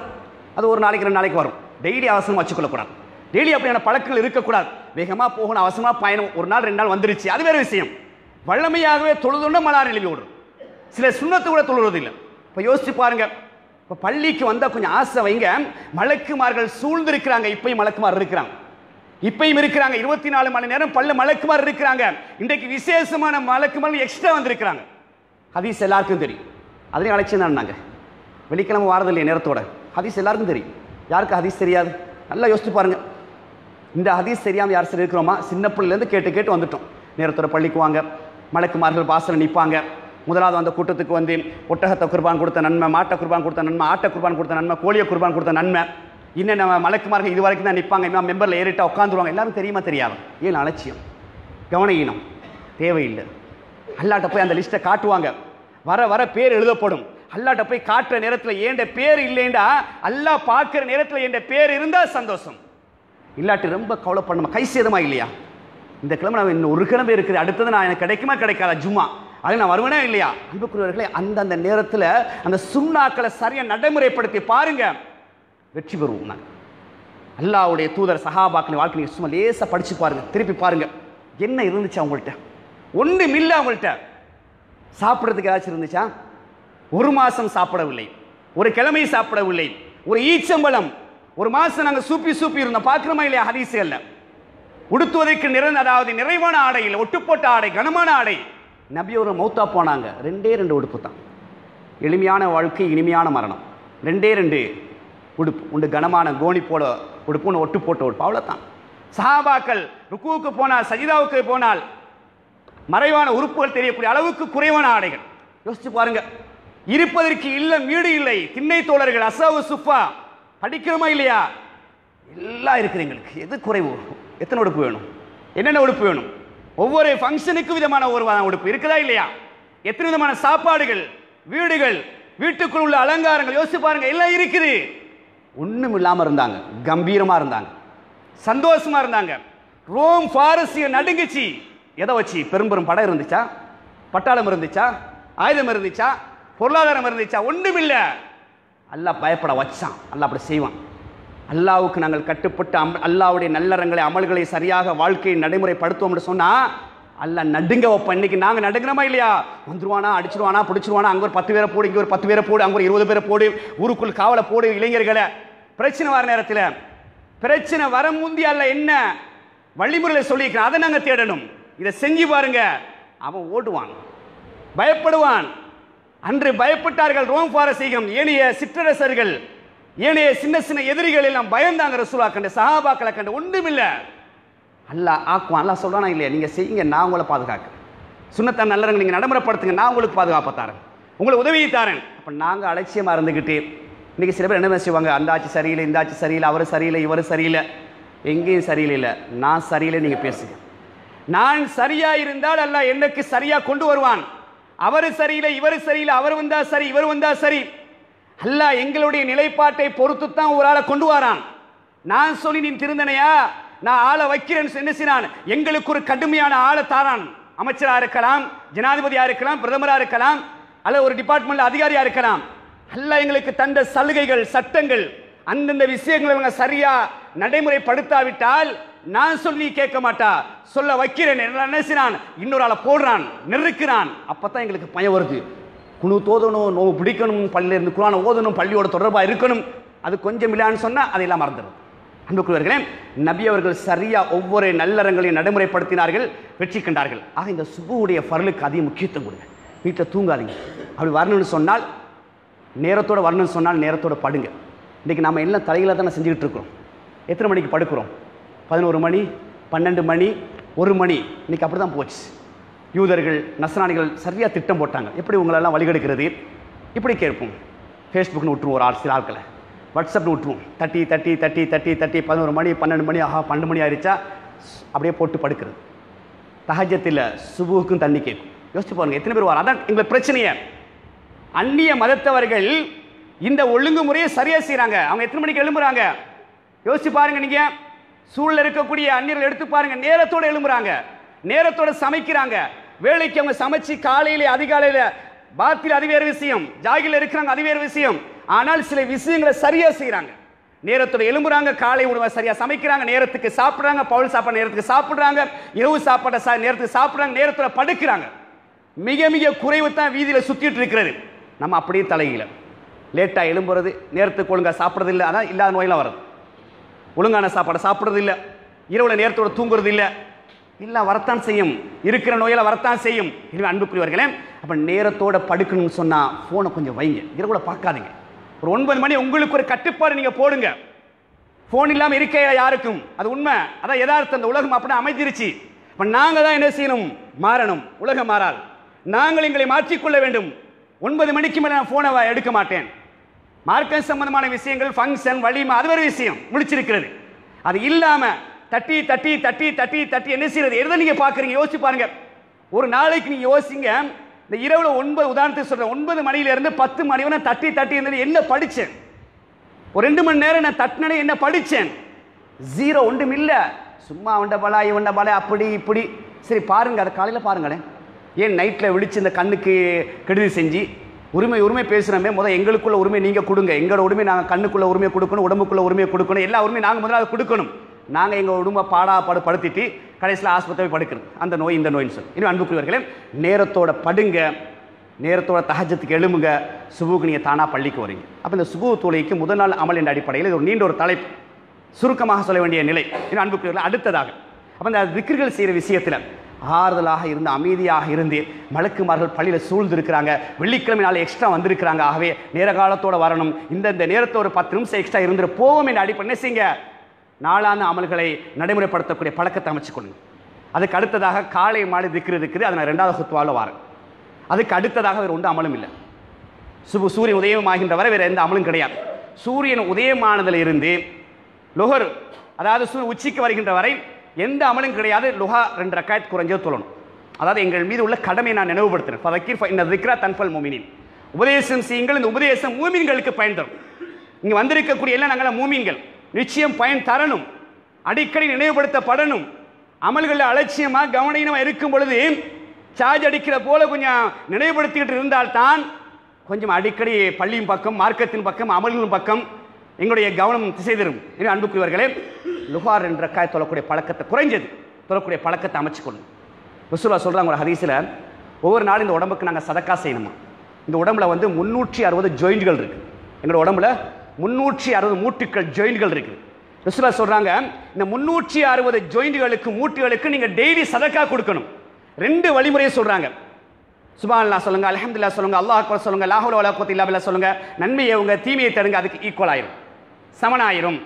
அது ஒரு நாளைக்கு ரெண்டு நாளைக்கு வரும். டெய்லி அவசரம் வச்சுக்கொள்ளக்கூடாது. டெய்லி அப்படியான பழக்கங்கள் இருக்கக்கூடாது. வேகமாக போகணும் அவசரமாக பயணம். ஒரு நாள் ரெண்டு நாள் வந்துருச்சு. அது வேற விஷயம். வல்லமையாகவே தொழுதுன்னு மலார் எழுதி விடுறோம் சில சுண்ணத்து கூட தொழுறது இல்லை இப்போ யோசிச்சு பாருங்க. இப்போ பள்ளிக்கு வந்தால் கொஞ்சம் ஆசை வைங்க. மலக்குமார்கள் சூழ்ந்திருக்கிறாங்க. இப்பயும் மலக்குமார் இருக்கிறாங்க. இப்பயும் இருக்கிறாங்க. இருபத்தி நாலு மணி நேரம் பல்ல மலக்குமார் இருக்கிறாங்க. இன்றைக்கு விசேஷமான மலக்குமார் எக்ஸ்ட்ரா வந்திருக்கிறாங்க. ஹதீஸ் எல்லாருக்கும் தெரியும். அதுலேயும் அழைச்சிருந்தாங்க தான் நாங்கள் வெள்ளிக்கிழமை வாரது இல்லையா நேரத்தோட. ஹதீஸ் எல்லாருக்கும் தெரியும். யாருக்கு ஹதீஸ் தெரியாது? நல்லா யோசிச்சு பாருங்க. இந்த ஹதீஸ் தெரியாமல் யார் சரி இருக்கிறோமா? சின்ன பிள்ளைலேருந்து கேட்டு கேட்டு வந்துட்டோம். நேரத்தோட பள்ளிக்கு வாங்க. மலக்குமார்கள் வாசலில் நிற்பாங்க முதலாவது அந்த கூட்டத்துக்கு வந்து ஒட்டகத்தை குர்பான் கொடுத்த நன்மை மாட்டை குர்பான் கொடுத்த நன்மை ஆட்டை குர்பான் கொடுத்த நன்மை கோழியை குர்பான் கொடுத்த நன்மை. இன்னும் நம்ம மலக்குமார்கள் இது வரைக்கும் தான் நிற்பாங்க இன்னும் மெம்பரில் ஏறிட்டா உட்காந்துருவாங்க எல்லாரும் தெரியுமா தெரியாது. ஏன் அலட்சியம்? கவனஈனம் தேவையில்லை. அல்லாட்ட போய் அந்த லிஸ்ட்டை காட்டுவாங்க. வர வர பேர் எழுதப்படும். அல்லாட்ட போய் காட்டுற நேரத்தில் ஏண்ட பேர் இல்லைண்டா அல்லா பார்க்குற நேரத்தில் ஏண்ட பேர் இருந்தால் சந்தோஷம். இல்லாட்டி ரொம்ப கவலைப்படணுமா? கை சேதமா இல்லையா? இந்த கிழமை நான் இன்னும் ஒரு கிழமை இருக்குது. அடுத்தது நான் எனக்கு கிடைக்குமா கிடைக்காத? ஜும்மா. அது நான் வருவேனா இல்லையா? அன்புக்குரியவர்களே அந்தந்த நேரத்தில் அந்த சுண்ணாக்களை சரியாக நடைமுறைப்படுத்தி பாருங்க. வெற்றி பெறுவோம் நாங்கள் அல்லாவுடைய தூதர் சஹாபாக்களின் வாழ்க்கை நீங்கள் சும்மா லேசாக படித்து பாருங்க. திருப்பி பாருங்க. என்ன இருந்துச்சு அவங்கள்ட்ட? ஒன்றும் இல்லை அவங்கள்ட்ட. சாப்பிட்றதுக்கு ஏதாச்சும் இருந்துச்சா? ஒரு மாதம் சாப்பிடவில்லை. ஒரு கிழமை சாப்பிடவில்லை. ஒரு ஈச்சம்பழம். ஒரு மாதம் நாங்கள் சூப்பி சூப்பி இருந்தோம். பார்க்குறோமா இல்லையா? ஹதீசுகள்ல. உடுத்துவதற்கு நிறைந்த அதாவது நிறைவான ஆடை இல்லை ஒட்டுப்போட்ட ஆடை கனமான ஆடை. நபி ஒரு மௌத்தா போனாங்க. ரெண்டே ரெண்டு உடுப்பு தான். எளிமையான வாழ்க்கை இனிமையான மரணம். ரெண்டே ரெண்டு உடுப்பு. உண்டு கனமான கோணி போட உடுப்பு ஒன்று ஒட்டு போட்ட உடுப்பு. அவ்வளோதான் சஹாபாக்கள் ருக்குவுக்கு போனால் சஜிதாவுக்கு போனால் மறைவான உறுப்புகள் தெரியக்கூடிய அளவுக்கு குறைவான ஆடைகள். யோசிச்சு பாருங்க. இருப்பதற்கு இல்லம் வீடு இல்லை. திண்ணை தோழர்கள் அசாவு சுஃபா படிக்கிறோமா இல்லையா? எல்லாம் இருக்குது எங்களுக்கு. எது குறைவு? எத்தனை உடுப்பு வேணும்? என்னென்ன உடுப்பு வேணும்? ஒவ்வொரு ஃபங்க்ஷனுக்கு விதமான ஒரு உடுப்பு இருக்குதா இல்லையா? எத்தனை விதமான சாப்பாடுகள் வீடுகள் வீட்டுக்குள் உள்ள அலங்காரங்கள் யோசிச்சு பாருங்க எல்லாம் இருக்குது. ஒன்றும் இல்லாமல் இருந்தாங்க கம்பீரமாக இருந்தாங்க சந்தோஷமாக இருந்தாங்க. ரோம் பாரசிய நடுங்குச்சு. எதை வச்சு? பெரும்பெரும் படம் இருந்துச்சா? பட்டாளம் இருந்துச்சா? ஆயுதம் இருந்துச்சா? பொருளாதாரம் இருந்துச்சா? ஒன்றும் இல்லை பயப்பட வச்சான். நல்லா அப்படி செய்வான். அல்லாவுக்கு நாங்கள் கட்டுப்பட்டு அம் அல்லாவுடைய நல்லறங்களை அமல்களை சரியாக வாழ்க்கையை நடைமுறைப்படுத்துவோம்னு சொன்னால் அல்லாஹ் நடுங்க வைப்போம். இன்னைக்கு நாங்கள் நடுங்கிறோமா இல்லையா? வந்துருவானா அடிச்சிருவானா பிடிச்சிருவானா? அங்கே ஒரு பத்து பேரை போடு இங்கே ஒரு பத்து பேரை போடு அங்கே ஒரு இருபது பேரை போடு ஊருக்குள் காவலை போடு இளைஞர்களை. பிரச்சனை வர நேரத்தில் பிரச்சனை வர முந்தி அல்ல என்ன? வழிமுறையில் சொல்லியிருக்கிறேன். அதை நாங்கள் தேடணும். இதை செஞ்சு பாருங்க. அவன் ஓடுவான். பயப்படுவான். அன்று பயப்பட்டார்கள் ரோம் பாரசீகம் ஏனைய சிற்றரசர்கள். ஏனைய சின்ன சின்ன எதிரிகள் எல்லாம் பயந்தாங்க ரசூலா கண்டு சஹாபாக்களை கண்டு ஒன்றுமில்லை. அல்லா ஆக்குவான் அல்லா சொல்கிறானா இல்லையா? நீங்கள் செய்யுங்க நான் உங்களை பாதுகாக்க. சுண்ணத்தான் நல்லறங்க நீங்கள் நடைமுறைப்படுத்துங்க நான் உங்களுக்கு பாதுகாப்பை தரேன். உங்களுக்கு உதவியை தரேன். அப்போ நாங்கள் அலட்சியமாக இருந்துக்கிட்டு இன்றைக்கி சில பேர் என்ன செய்வாங்க? அந்த ஆட்சி சரியில்லை இந்த ஆட்சி சரியில்லை அவர் சரியில்லை இவர் சரியில்லை. எங்கேயும் சரியில்லை நான் சரியில்லை நீங்கள் பேசுங்க. நான் சரியாக இருந்தால் அல்லாஹ் எனக்கு சரியாக கொண்டு வருவான்? அவர் சரியில்லை இவர் சரியில்லை அவர் வந்தால் சரி இவர் வந்தால் சரி. அல்லாஹ் எங்களுடைய நிலைப்பாட்டை பொறுத்து தான் ஒரு ஆளை கொண்டு வரான். நான் சொல்லி நீ திருந்தனையா? நான் ஆளை வைக்கிறேன்னு என்ன செய்றான் எங்களுக்கு ஒரு கடுமையான ஆளை தாரான். அமைச்சராக இருக்கலாம் ஜனாதிபதியாக இருக்கலாம் பிரதமராக இருக்கலாம் அல்ல ஒரு டிபார்ட்மெண்ட்ல அதிகாரியாக இருக்கலாம். அல்ல எங்களுக்கு தந்த சலுகைகள் சட்டங்கள் அந்தந்த விஷயங்களை இவங்க சரியா நடைமுறைப்படுத்தாவிட்டால் நான் சொல்லி கேட்க மாட்டா. சொல்ல வைக்கிறேன். என்ன செய்றான் இன்னொரு ஆளை போடுறான் நெருக்கிறான். அப்பதான் எங்களுக்கு பயம் வருது. குழு தோதணும் நோவு பிடிக்கணும் பள்ளியிலிருந்து குரானை ஓதணும் பள்ளியோட தொடர்பாக இருக்கணும். அது கொஞ்சம் இல்லைன்னு சொன்னால் அதையெல்லாம் மறந்துடும். அன்புக்குரியவர்களே நபி அவர்கள் சரியாக ஒவ்வொரு நல்லறங்களையும் நடைமுறைப்படுத்தினார்கள் வெற்றி கண்டார்கள். ஆக இந்த சுபுவுடைய ஃபரலுக்கு அதிக முக்கியத்துவம் கொடுங்க. வீட்டில் தூங்காதீங்க. அப்படி வரணும்னு சொன்னால் நேரத்தோட வரணும்னு சொன்னால் நேரத்தோட படுங்க. இன்றைக்கி நம்ம எல்லாம் தலைகளை தானே செஞ்சுக்கிட்டு இருக்கிறோம். எத்தனை மணிக்கு படுக்கிறோம்? பதினோரு மணி பன்னெண்டு மணி ஒரு மணி. இன்றைக்கி அப்படி தான் போச்சு. யூதர்கள் நசராணிகள் சரியாக திட்டம் போட்டாங்க. எப்படி உங்களெல்லாம் வழிகெடுக்கிறது? இப்படி கேட்போம். ஃபேஸ்புக்னு விட்டுருவோம் ஒரு ஆள் சில ஆட்களை. வாட்ஸ்அப்னு விட்டுருவோம் தட்டி தட்டி தட்டி தட்டி தட்டி பதினோரு மணி பன்னெண்டு மணி ஆஹா பன்னெண்டு மணி ஆயிடுச்சா அப்படியே போட்டு படுக்கிறது. தஹஜத்தில் சுபுவுக்கும் தண்ணி கேட்கும். யோசிச்சு பாருங்கள் எத்தனை பேர் வர அதான் எங்களுக்கு பிரச்சனையே. அந்நிய மதத்தவர்கள் இந்த ஒழுங்குமுறையை சரியாக செய்கிறாங்க அவங்க எத்தனை மணிக்கு எழும்புறாங்க? யோசிச்சு பாருங்கள் நீங்கள் சூழல் இருக்கக்கூடிய அந்நியர்கள் எடுத்து பாருங்கள் நேரத்தோட எழும்புறாங்க. நேரத்தோட சமைக்கிறாங்க. வேலைக்கு அவங்க சமைச்சு காலையில அதிகாலையில பாத்தில் அது வேறு விஷயம் ஜாகில இருக்கிறாங்க அது வேறு விஷயம். ஆனால் சில விஷயங்களை சரியா செய்கிறாங்க நேரத்தோட எழும்புறாங்க காலை உணவை சரியா சமைக்கிறாங்க நேரத்துக்கு சாப்பிடுறாங்க பவுல் சாப்பாடு நேரத்துக்கு சாப்பிடுறாங்க இரவு சாப்பாட்டை சா- நேரத்துக்கு சாப்பிடுறாங்க நேரத்தில் படுக்கிறாங்க. மிக மிக குறைவு தான் வீதியில் சுற்றிட்டு இருக்கிறது. நம்ம அப்படியே தலையில. லேட்டாக எழும்புறது நேரத்துக்கு ஒழுங்காக சாப்பிட்றது இல்லை அதான் இல்லாத நோயெல்லாம் வருது ஒழுங்கான சாப்பாடை சாப்பிட்றது இல்லை. இரவுல நேரத்தோட தூங்குறது இல்லை. இல்லை வரத்தான் செய்யும். இருக்கிற நோயில் வரத்தான் செய்யும். எனவே அன்புக்குரியவர்களே அப்போ நேரத்தோட படுக்கணும்னு சொன்னால் ஃபோனை கொஞ்சம் வைங்க. இரவுல பார்க்காதீங்க. ஒரு ஒன்பது மணி உங்களுக்கு ஒரு கட்டுப்பாடு நீங்கள் போடுங்க. ஃபோன் இல்லாமல் இருக்க யாருக்கும்? அது உண்மை. அதான் எதார்த்தம் அந்த உலகம் அப்படின்னா அமைஞ்சிருச்சு. இப்போ நாங்கள் தான் என்ன செய்யணும்? மாறணும். உலகம் மாறால் நாங்கள் எங்களை மாற்றிக்கொள்ள வேண்டும். ஒன்பது மணிக்கு மேலே நான் ஃபோனை எடுக்க மாட்டேன். மார்க்கம் சம்பந்தமான விஷயங்கள் ஃபங்க்ஷன் வலிமை அது ஒரு விஷயம். முடிச்சிருக்கிறது. அது இல்லாமல் தட்டி தட்டி தட்டி தட்டி தட்டி என்ன செய்யறது? எதை நீங்க பாக்குறீங்க யோசிச்சு பாருங்க. ஒரு நாளைக்கு நீங்க யோசிங்க. இந்த இரவுல ஒன்பது உதாரணத்துக்கு சொல்றேன். ஒன்பது மணிலேருந்து இருந்து பத்து மணி வரை நான் தட்டி தட்டி இருந்தது என்ன படிச்சேன்? ஒரு ரெண்டு மணி நேரம் நான் தட்டினே என்ன படிச்சேன்? ஜீரோ ஒன்றும் இல்லை. சும்மா உண்ட பலா இவன்ட பலா அப்படி இப்படி. சரி பாருங்க அதை காலையில் பாருங்களேன். ஏன் நைட்டில் விழிச்சு இந்த கண்ணுக்கு கெடுதி செஞ்சு? உரிமை உரிமை பேசுகிறோமே முதல் எங்களுக்குள்ள உரிமை நீங்கள் கொடுங்க. எங்களோட உரிமை நாங்கள் கண்ணுக்குள்ள உரிமை கொடுக்கணும் உடம்புக்குள்ள உரிமையை கொடுக்கணும். எல்லா உரிமையும் நாங்கள் முதல்ல அதை கொடுக்கணும். நாங்கள் எங்கள் உடம்பை பாடா பாடு படுத்திட்டு கடைசியில் ஆஸ்பத்திரி படுக்கிறது. அந்த நோய் இந்த நோயின்னு சொல்லி. இன்னும் அன்புக்குரியவர்களே நேரத்தோட படுங்க. நேரத்தோட தஹஜத்துக்கு எழும்புங்க. சுபுக்கு நீங்கள் தானாக பள்ளிக்கு வரீங்க. அப்போ இந்த சுபு தொலைக்கு முதல் நாள் அமல் என்ற அடிப்படையில் இது ஒரு நீண்ட ஒரு தலைப்பு. சுருக்கமாக சொல்ல வேண்டிய நிலை. இன்னும் அன்புக்குரியவர்கள் அடுத்ததாக. அப்போ இந்த திக்ர்கள் செய்கிற விஷயத்தில் ஆறுதலாக இருந்து அமைதியாக இருந்து மலக்குமார்கள் பள்ளியில் சூழ்ந்திருக்கிறாங்க. வெள்ளிக்கிழமை நாள் எக்ஸ்ட்ரா வந்திருக்கிறாங்க. ஆகவே நேர காலத்தோட வரணும். இந்த இந்த நேரத்தை ஒரு பத்து நிமிஷம் எக்ஸ்ட்ரா இருந்துட்டு போவோம் என்ற அடிப்படை என்ன செய்யுங்க? நாளான அமல்களை நடைமுறைப்படுத்தக்கூடிய பழக்கத்தை அமைச்சுக்கொள்ளுங்க அதுக்கு அடுத்ததாக காலை மாலை திக்ரு இருக்குது அதை நான் ரெண்டாவது ஹுத்வாவில் வரேன். அதுக்கு அடுத்ததாக வேறு ஒன்று அமலும் இல்லை. சுபு சூரியன் உதயமாகின்ற வரை வேறு எந்த அமலும் கிடையாது. சூரியன் உதயமானதில் இருந்து லுகர் அதாவது சூரியன் உச்சிக்கு வருகின்ற வரை எந்த அமலும் கிடையாது. லுஹா ரெண்டு ரக்காயத் குறைஞ்சது தொழணும். அதாவது எங்கள் மீது உள்ள கடமை நான் நினைவுபடுத்துறேன். ஃபதக்கீர் இந்த திக்ரா தன்ஃபல் மூமினின். உபதேசம் செய்யுங்கள். இந்த உபதேசம் மூமின்களுக்கு பயன் தரும். இங்கே வந்திருக்கக்கூடிய எல்லாம் நாங்கள் மூமின்கள். நிச்சயம் பயன் தரணும். அடிக்கடி நினைவுபடுத்தப்படணும். அமல்களில் அலட்சியமாக கவனீனமாக இருக்கும் பொழுது சார்ஜ் அடிக்கிற போல கொஞ்சம் நினைவுபடுத்திக்கிட்டு இருந்தால்தான் கொஞ்சம் அடிக்கடி பள்ளியின் பக்கம் மார்க்கத்தின் பக்கம் அமல்களின் பக்கம் எங்களுடைய கவனம் திசை தரும் எனவே அன்புக்குரியவர்களே லுஹார் என்ற காய் தொழக்கூடிய பழக்கத்தை குறைஞ்சது. தொழக்கூடிய பழக்கத்தை அமைச்சுக்கொள்ளும். ரசூலா சொல்கிறாங்க ஒரு ஹதீஸில் ஒவ்வொரு நாளும் இந்த உடம்புக்கு நாங்கள் சதக்கா செய்யணுமா? இந்த உடம்புல வந்து முந்நூற்றி அறுபது ஜாயிண்ட்கள் இருக்குது எங்களோட உடம்புல முன்னூற்றி அறுபது மூட்டுக்கள் ஜாயிண்ட்கள் இருக்குது. ரசூலா சொல்கிறாங்க இந்த முந்நூற்றி அறுபது ஜாயிண்ட்களுக்கு மூட்டுகளுக்கு நீங்கள் டெய்லி சதக்கா கொடுக்கணும். ரெண்டு வழிமுறையை சொல்கிறாங்க சுபான்லா சொல்லுங்க அலமதுல்லா சொல்லுங்க அல்லாஹ் அக்பர் சொல்லுங்க லாஹுல் அலாக்கோத் குவத்த சொல்லுங்கள் சொல்லுங்க. நன்மையை உங்க தீமையை தருங்க அதுக்கு ஈக்குவல் ஆயிரும். சமனாயிரும்.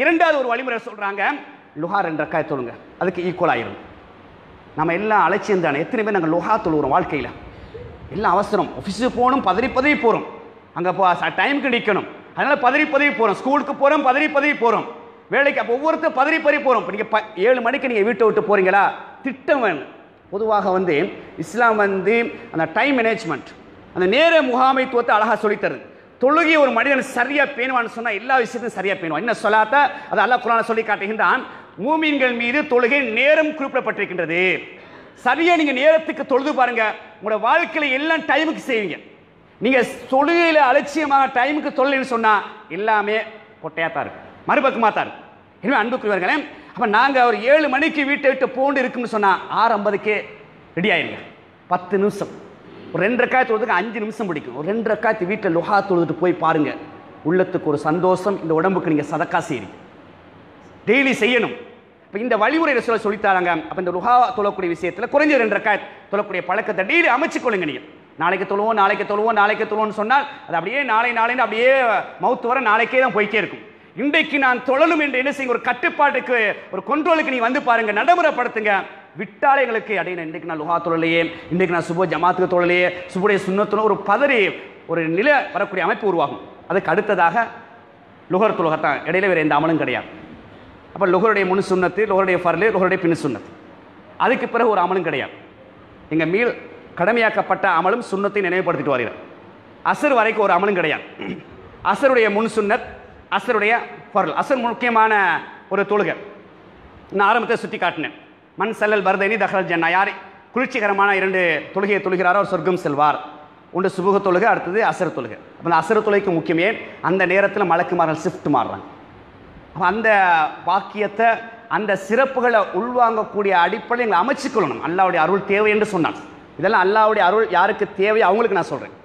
இரண்டாவது ஒரு வழிமுறை சொல்றாங்க லுஹா ரெண்டு ரக்காய் தொழுங்க அதுக்கு ஈக்குவல் ஆயிரும். நம்ம எல்லாம் அலட்சியம் தானே எத்தனை பேர் நாங்கள் லுஹா தொழுகிறோம் வாழ்க்கையில்? எல்லாம் அவசரம். ஆஃபீஸுக்கு போகணும் பதறி பதறி போகிறோம் அங்கே போ டைமுக்கு நிற்கணும் அதனால் பதறி பதவி போகிறோம் ஸ்கூலுக்கு போகிறோம் பதறி பதவி போகிறோம் வேலைக்கு அப்போ ஒவ்வொருத்தரும் பதறி பதறி போகிறோம் இப்போ நீங்கள் ப ஏழு மணிக்கு நீங்கள் வீட்டை விட்டு போகிறீங்களா திட்டம் வேணும். பொதுவாக வந்து இஸ்லாம் வந்து அந்த டைம் மேனேஜ்மெண்ட் அந்த நேர முகாமைத்துவத்தை அழகாக சொல்லித்தருது. தொழுகை ஒரு மனிதன் சரியாக பேணுவான்னு சொன்னால் எல்லா விஷயத்தையும் சரியாக பேணுவான். என்ன சொல்லாத்த அது அல்லா குரான சொல்லி காட்டுகின்றான். மூமின்கள் மீது தொழுகை நேரம் குறிப்பிடப்பட்டிருக்கின்றது. சரியாக நீங்கள் நேரத்துக்கு தொழுது பாருங்கள் உங்களோட வாழ்க்கையில் எல்லாம் டைமுக்கு செய்வீங்க. நீங்க தொழுகையில் அலட்சியமாக டைமுக்கு தொழில்னு சொன்னா எல்லாமே கொட்டையா தான் இருக்கு. மறுபக்கமா தான் இருக்கு. எனவே அன்புக்குரியவர்களே அப்ப நாங்க ஒரு ஏழு மணிக்கு வீட்டை விட்டு போண்டு இருக்குன்னு சொன்னா ஆறு ஐம்பதுக்கே ரெடி ஆயிருங்க. பத்து நிமிஷம். ஒரு ரெண்டு ரக்காய் தொழுதுக்கு அஞ்சு நிமிஷம் பிடிக்கும். ஒரு ரெண்டு ரக்காய்த்து வீட்டில் லுஹா தொழுதுட்டு போய் பாருங்க. உள்ளத்துக்கு ஒரு சந்தோஷம் இந்த உடம்புக்கு நீங்க சதக்கா செய்றீங்க டெய்லி செய்யணும். இப்போ இந்த வழிமுறையில் சொல்ல சொல்லித்தாராங்க அப்போ இந்த லுஹா தொழக்கூடிய விஷயத்தில் குறைஞ்ச ரெண்டு ரக்காய் தொழக்கூடிய பழக்கத்தை டெய்லி அமைச்சுக்கொள்ளுங்க நீங்கள் நாளைக்கு தொழுவோம் நாளைக்கு தொழுவோம் நாளைக்கு தொழுவோம்னு சொன்னால் அது அப்படியே நாளை நாளைன்னு அப்படியே மவுத்து வர நாளைக்கே தான் போய்க்கே இருக்கும். இன்றைக்கு நான் தொழலும் என்று என்ன செய்யுங்க ஒரு கட்டுப்பாட்டுக்கு ஒரு கொண்ட்ரோலுக்கு நீ வந்து பாருங்க நடைமுறைப்படுத்துங்க. விட்டாலே எங்களுக்கு அடைய இன்றைக்கு நான் லுஹா தொழலையே இன்றைக்கு நான் சுப ஜமாத்துக்கு தொழலையே சுபுடைய சுண்ணத்துல ஒரு பதறி ஒரு நிலை வரக்கூடிய அமைப்பு உருவாகும். அதுக்கு அடுத்ததாக லுகர் தொழுகத்தான் இடையில வேறு எந்த அமலும் கிடையாது. அப்போ லுகருடைய முன் சுண்ணத்து லுகருடைய ஃபர்லு லுகருடைய பின் சுண்ணத்து. அதுக்கு பிறகு ஒரு அமலும் கிடையாது. எங்கள் மீள் கடமையாக்கப்பட்ட அமலும் சுண்ணத்தை நினைவுபடுத்திட்டு வருகிறார். அசர் வரைக்கும் ஒரு அமலும் கிடையாது. அசருடைய முன் சுண்ணத் அசருடைய பொருள். அசர் முக்கியமான ஒரு தொழுகை. நான் ஆரம்பத்தை சுற்றி காட்டினேன். மண் செல்லல் பரதனி தஹல் ஜன்னா. யார் குளிர்ச்சிகரமான இரண்டு தொழுகையை தொழுகிறாரோ அவர் சொர்க்கம் செல்வார். ஒன்று சுபுக தொழுகை அடுத்தது அசர தொழுகை. அப்போ அந்த அசர் தொழுகைக்கு முக்கியமே அந்த நேரத்தில் மலக்குமார்கள் ஷிஃப்ட் மாறுறாங்க. அப்போ அந்த வாக்கியத்தை அந்த சிறப்புகளை உள்வாங்கக்கூடிய அடிப்படையில் எங்களை அமைச்சுக்கொள்ளணும். அல்லாவுடைய அருள் தேவை என்று சொன்னான் இதெல்லாம் அல்லாவுடைய அருள் யாருக்கு தேவை அவங்களுக்கு நான் சொல்கிறேன்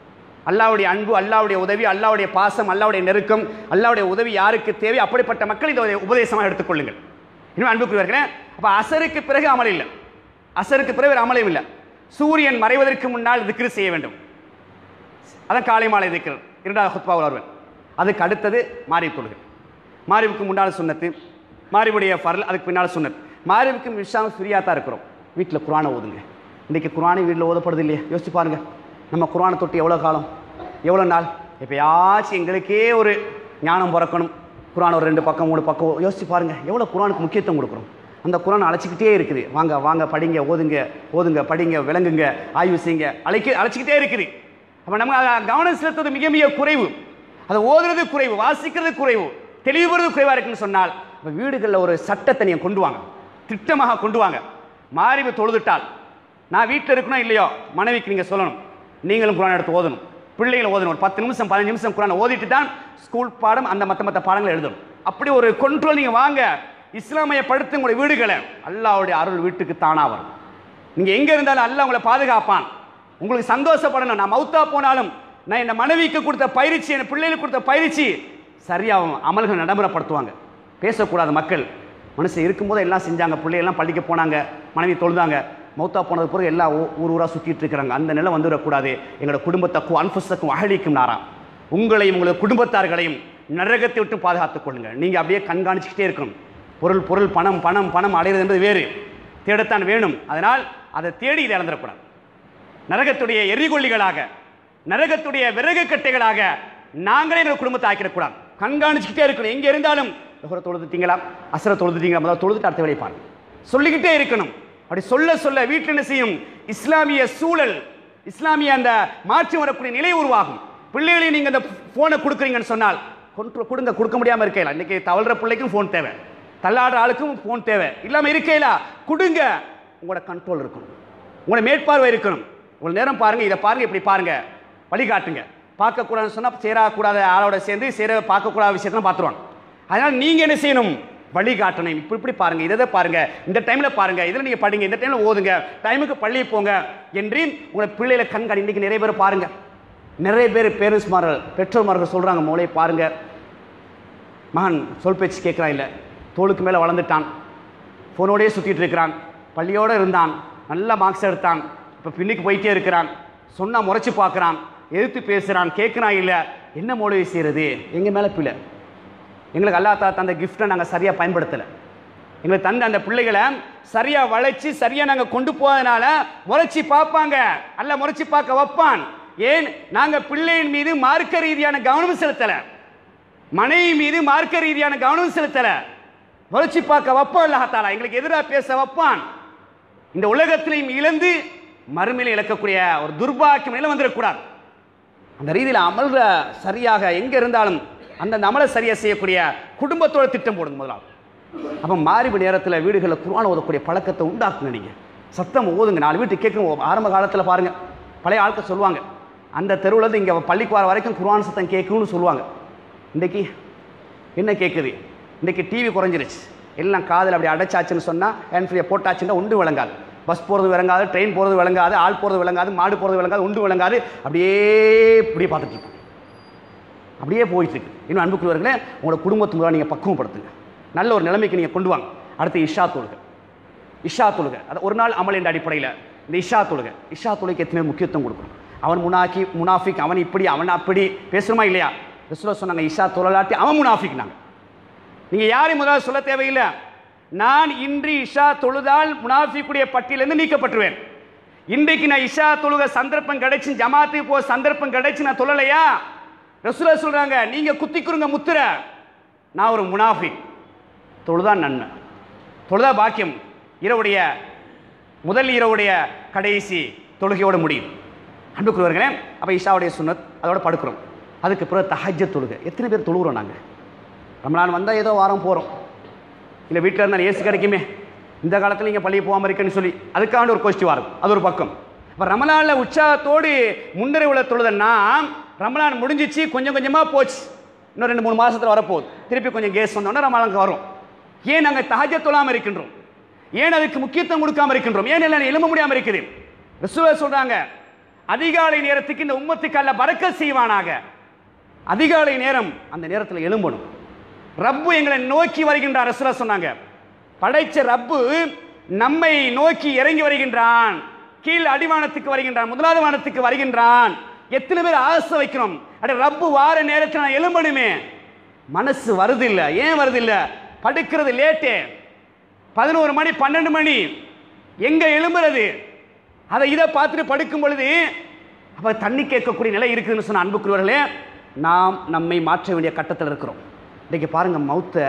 அல்லாவுடைய அன்பு அல்லாவுடைய உதவி அல்லாவுடைய பாசம் அல்லாவுடைய நெருக்கம் அல்லாவுடைய உதவி யாருக்கு தேவை அப்படிப்பட்ட மக்கள் இதை உபதேசமாக எடுத்துக்கொள்ளுங்கள். இன்னும் அன்புக்குரியவர்களே அப்போ அசருக்கு பிறகு அமல் இல்லை. அசருக்கு பிறகு வேறு இல்லை. சூரியன் மறைவதற்கு முன்னால் திக்ரு செய்ய வேண்டும். அதான் காலை மாலை திக்ரு. இரண்டாவது ஹுத்பாவில் வருவன். அதுக்கு அடுத்தது மாறி தொழுகை. மாறிவுக்கு முன்னால் சொன்னது மாறிவுடைய ஃபர்ல் அதுக்கு பின்னால் சொன்னது மாறிவுக்கு விஷாம் ஃப்ரீயாக தான் இருக்கிறோம். வீட்டில் குரானை ஓதுங்க. இன்றைக்கி குரானை வீட்டில் ஓதப்படுது இல்லையா யோசிச்சு பாருங்கள் நம்ம குரானை தொட்டு எவ்வளோ காலம்? எவ்வளோ நாள்? எப்பயாச்சும் எங்களுக்கே ஒரு ஞானம் பிறக்கணும். குரான் ஒரு ரெண்டு பக்கம் மூணு பக்கம். யோசிச்சு பாருங்கள் எவ்வளோ குரானுக்கு முக்கியத்துவம் கொடுக்குறோம் அந்த குரான் அழைச்சிக்கிட்டே இருக்குது. வாங்க வாங்க படிங்க ஓதுங்க ஓதுங்க படிங்க விளங்குங்க ஆய்வு செய்யுங்க. அழைக்க அழைச்சிக்கிட்டே இருக்குது. அப்போ நம்ம கவனம் செலுத்துவது மிக மிக குறைவு. அதை ஓதுறது குறைவு வாசிக்கிறது குறைவு தெளிவுறது குறைவாக இருக்குன்னு சொன்னால் இப்போ வீடுகளில் ஒரு சட்டத்தை நீங்கள் கொண்டு வாங்க. திட்டமாக கொண்டு வாங்க. மாறிவு தொழுதுட்டால் நான் வீட்டில் இருக்கணும் இல்லையோ? மனைவிக்கு நீங்கள் சொல்லணும். நீங்களும் குரான் எடுத்து ஓதணும். பிள்ளைகளை ஓதணும். ஒரு பத்து நிமிஷம் பதினஞ்சு நிமிஷம் குரான் ஓதிட்டு தான் ஸ்கூல் பாடம் அந்த மற்ற மற்ற பாடங்களை எழுதணும். அப்படி ஒரு கண்ட்ரோல் நீங்கள் வாங்க. இஸ்லாமியப்படுத்து உங்களுடைய வீடுகளை அல்லாவுடைய அருள் வீட்டுக்கு தானாக வரும். நீங்கள் எங்கே இருந்தாலும் அல்லாஹ் உங்களை பாதுகாப்பான். உங்களுக்கு சந்தோஷப்படணும். நான் மௌத்தா போனாலும் நான் என் மனைவிக்கு கொடுத்த பயிற்சி என் பிள்ளைகளுக்கு கொடுத்த பயிற்சி சரியா அமல்கள் நடைமுறைப்படுத்துவாங்க. பேசக்கூடாத மக்கள். மனுஷன் இருக்கும்போது எல்லாம் செஞ்சாங்க. பிள்ளைகள்லாம் பள்ளிக்கு போனாங்க. மனைவி தொழுதாங்க. மௌத்தா போனது பிறகு எல்லா ஊர் ஊராக சுற்றிட்டு இருக்கிறாங்க. அந்த நிலை வந்துவிடக்கூடாது. எங்களோட குடும்பத்தக்கும் அன்புசக்கும் அகழிக்கும் நாராம் உங்களையும் உங்களது குடும்பத்தார்களையும் நரகத்தை விட்டு பாதுகாத்துக் கொள்ளுங்க. நீங்கள் அப்படியே கண்காணிச்சுக்கிட்டே இருக்கணும். பொருள் பொருள் பணம் பணம் பணம் அடைகிறது என்பது வேறு. தேடத்தான் வேணும். அதனால் அதை தேடி இதை இழந்துடக்கூடாது. நரகத்துடைய எரிகொல்லிகளாக நரகத்துடைய விறகு கட்டைகளாக நாங்களே எங்கள் குடும்பத்தை ஆக்கிடக்கூடாது. கண்காணிச்சுக்கிட்டே இருக்கணும். எங்கே இருந்தாலும் தொழுதுட்டீங்களா? அசர தொழுதுட்டீங்களா? முதல்ல தொழுதுட்டு அடுத்த வேலையை பாருங்கள் சொல்லிக்கிட்டே இருக்கணும். அப்படி சொல்ல சொல்ல வீட்டில் என்ன செய்யும்? இஸ்லாமிய சூழல் இஸ்லாமிய அந்த மாற்றி வரக்கூடிய நிலை உருவாகும். பிள்ளைகளையும் நீங்கள் அந்த ஃபோனை கொடுக்குறீங்கன்னு சொன்னால் கொண்டு கொடுங்க கொடுக்க முடியாமல் இருக்கையில. இன்னைக்கு தவழ்ற பிள்ளைக்கும் ஃபோன் தேவை. தள்ளாடுற ஆளுக்கும் ஃபோன் தேவை. இல்லாமல் இருக்கையில கொடுங்க. உங்களோட கண்ட்ரோல் இருக்கணும். உங்களோட மேற்பார்வை இருக்கணும். உங்களை நேரம் பாருங்க இதை பாருங்க இப்படி பாருங்க. வழிகாட்டுங்க. பார்க்கக்கூடாதுன்னு சொன்னால் சேரக்கூடாத ஆளோட சேர்ந்து சேர பார்க்கக்கூடாத விஷயத்தெல்லாம் பார்த்துருவாங்க. அதனால் நீங்கள் என்ன செய்யணும்? வழிகாட்டணும். இப்படி இப்படி பாருங்க இதை இதை பாருங்க. இந்த டைம்ல பாருங்க இதில் நீங்க படிங்க இந்த டைம்ல ஓதுங்க. டைமுக்கு பள்ளி போங்க என்று உங்களை பிள்ளைகளை கண்காணி இன்னைக்கு நிறைய பேர் பாருங்க. நிறைய பேர் பேரண்ட்ஸ்மார்கள் பெற்றோர்மார்கள் சொல்றாங்க மூளையை பாருங்க. மகன் சொல் பேச்சு கேட்குறான் இல்லை. தோளுக்கு மேலே வளர்ந்துட்டான். ஃபோனோடயே சுற்றிட்டு இருக்கிறான். பள்ளியோடு இருந்தான். நல்ல மார்க்ஸ் எடுத்தான். இப்போ பின்னுக்கு போயிட்டே இருக்கிறான். சொன்னால் முறைச்சி பார்க்குறான். எதிர்த்து பேசுகிறான் கேட்குறான் இல்லை. என்ன மூளையை செய்கிறது எங்கள் மேலே பிள்ளை? எங்களுக்கு அல்லா தா தந்த கிஃப்ட்டை நாங்கள் சரியாக பயன்படுத்தலை. எங்களுக்கு தந்த அந்த பிள்ளைகளை சரியாக வளைச்சி சரியாக நாங்கள் கொண்டு போவதனால முறைச்சி பார்ப்பாங்க. அல்ல முறைச்சி பார்க்க வைப்பான். ஏன்? நாங்கள் பிள்ளையின் மீது மார்க்க ரீதியான கவனம் செலுத்தலை. மனைவி மீது மார்க்க ரீதியான கவனம் செலுத்தலை. முறைச்சி பார்க்க வைப்போம் அல்லாஹாலா எங்களுக்கு எதிராக பேச வைப்பான். இந்த உலகத்திலையும் இழந்து மறுமையில் இழக்கக்கூடிய ஒரு துர்பாக்கியம் நிலை வந்துடக்கூடாது அந்த ரீதியில் அமல்ற சரியாக எங்கே இருந்தாலும் அந்த அமலை சரியாக செய்யக்கூடிய குடும்பத்தோட திட்டம் போடுங்க முதலாவது. அப்போ மாறிவு நேரத்தில் வீடுகளில் குரான் ஓதக்கூடிய பழக்கத்தை உண்டாக்குங்க நீங்கள் சத்தம் ஓதுங்க. நாலு வீட்டு கேட்கும் ஆரம்ப காலத்தில் பாருங்கள் பழைய ஆட்கள் சொல்லுவாங்க. அந்த தெருவுலேருந்து இங்கே பள்ளிக்கு வர வரைக்கும் குரான் சத்தம் கேட்கும்னு சொல்லுவாங்க. இன்றைக்கி என்ன கேட்குது இன்றைக்கி டிவி குறைஞ்சிருச்சு. எல்லாம் காதில் அப்படி அடைச்சாச்சுன்னு சொன்னால் ஹேண்ட் ஃப்ரீயை போட்டாச்சுன்னா உண்டு விளங்காது. பஸ் போகிறது விளங்காது ட்ரெயின் போகிறது விளங்காது ஆள் போகிறது விளங்காது மாடு போகிறது விளங்காது உண்டு விளங்காது. அப்படியே இப்படியே பார்த்துட்ருப்போம் அப்படியே போயிட்டுருக்கு. இன்னும் அன்புக்குரியவர்களே உங்களோட குடும்பத்து மூலம் நீங்கள் பக்குவப்படுத்துங்க. நல்ல ஒரு நிலைமைக்கு நீங்கள் கொண்டு வாங்க. அடுத்து இஷா தொழுகை. இஷா தொழுகை. அது ஒரு நாள் அமல் என்ற அடிப்படையில் இந்த இஷா தொழுகை. இஷா தொழுகைக்கு எத்தனை முக்கியத்துவம் கொடுக்கணும்? அவன் முனாக்கி முனாஃபிக் அவன் இப்படி அவன் அப்படி. பேசுகிறோமா இல்லையா? ரிசுல சொன்னாங்க இஷா தொழலாட்டி அவன் முனாஃபிக் நாங்கள் நீங்கள் யாரையும் முதல்ல சொல்ல தேவையில்லை. நான் இன்று இஷா தொழுதால் முனாஃபிக்குடைய பட்டியலேருந்து நீக்கப்பட்டுருவேன். இன்றைக்கு நான் இஷா தொழுக சந்தர்ப்பம் கிடைச்சி ஜமாத்துக்கு போக சந்தர்ப்பம் கிடைச்சி நான் தொழலையா? ரசூலா நீங்கள் குத்தி குறுங்க முத்துற. நான் ஒரு முனாஃபி தொழுதான் நன்மை. தொழுதா பாக்கியம். இரவுடைய முதல் இரவுடைய கடைசி தொழுகையோடு முடியும். அன்புக்குரியவர்களே அப்போ இஷாவுடைய சுண்ணத் அதோட படுக்கிறோம். அதுக்கு பிறகு தஹஜ தொழுகை. எத்தனை பேர் தொழுகிறோம் நாங்கள் ரமலான் வந்தால் ஏதோ வாரம் போகிறோம் இல்லை வீட்டில் இருந்தால் ஏசு கிடைக்குமே. இந்த காலத்தில் நீங்கள் பள்ளியை போகாமல் இருக்கேன்னு சொல்லி அதுக்காண்டி ஒரு கோஷ்டி வரும். அது ஒரு பக்கம். இப்போ ரமலானில் உற்சாகத்தோடு முன்னறிவுல தொழுதன்னா ரமலான் முடிஞ்சிச்சு கொஞ்சம் கொஞ்சமாக போச்சு. இன்னும் ரெண்டு மூணு மாதத்தில் வரப்போகுது. திருப்பி கொஞ்சம் கேஸ் வந்தோன்னா ரமலானுக்கு வரும். ஏன் நாங்கள் தஹஜ தொழாமல் இருக்கின்றோம்? ஏன் அதுக்கு முக்கியத்துவம் கொடுக்காமல் இருக்கின்றோம்? ஏன் இல்லை எழும்ப முடியாமல் இருக்குது? ரிசுவ சொல்கிறாங்க அதிகாலை நேரத்துக்கு இந்த உம்மத்துக்கு அல்ல பறக்க செய்வானாக. அதிகாலை நேரம் அந்த நேரத்தில் எழும்பணும். ரப்பு எங்களை நோக்கி வருகின்றார் ரசூலா சொன்னாங்க. படைச்ச ரப்பு நம்மை நோக்கி இறங்கி வருகின்றான். கீழ் அடிவானத்துக்கு வருகின்றான் முதலாவது வானத்துக்கு வருகின்றான். எத்தனை பேர் ஆசை வைக்கிறோம் அட ரப்பு வார நேரத்தில் நான் எழும்பணுமே. மனசு வருது ஏன் வருது படுக்கிறது லேட்டே. பதினோரு மணி பன்னெண்டு மணி. எங்கே எழும்புறது? அதை இதை பார்த்துட்டு படுக்கும் பொழுது அப்போ தண்ணி கேட்கக்கூடிய நிலை இருக்குதுன்னு சொன்ன அன்புக்குரியவர்களே நாம் நம்மை மாற்ற வேண்டிய கட்டத்தில் இருக்கிறோம். இன்றைக்கி பாருங்கள் மௌத்தை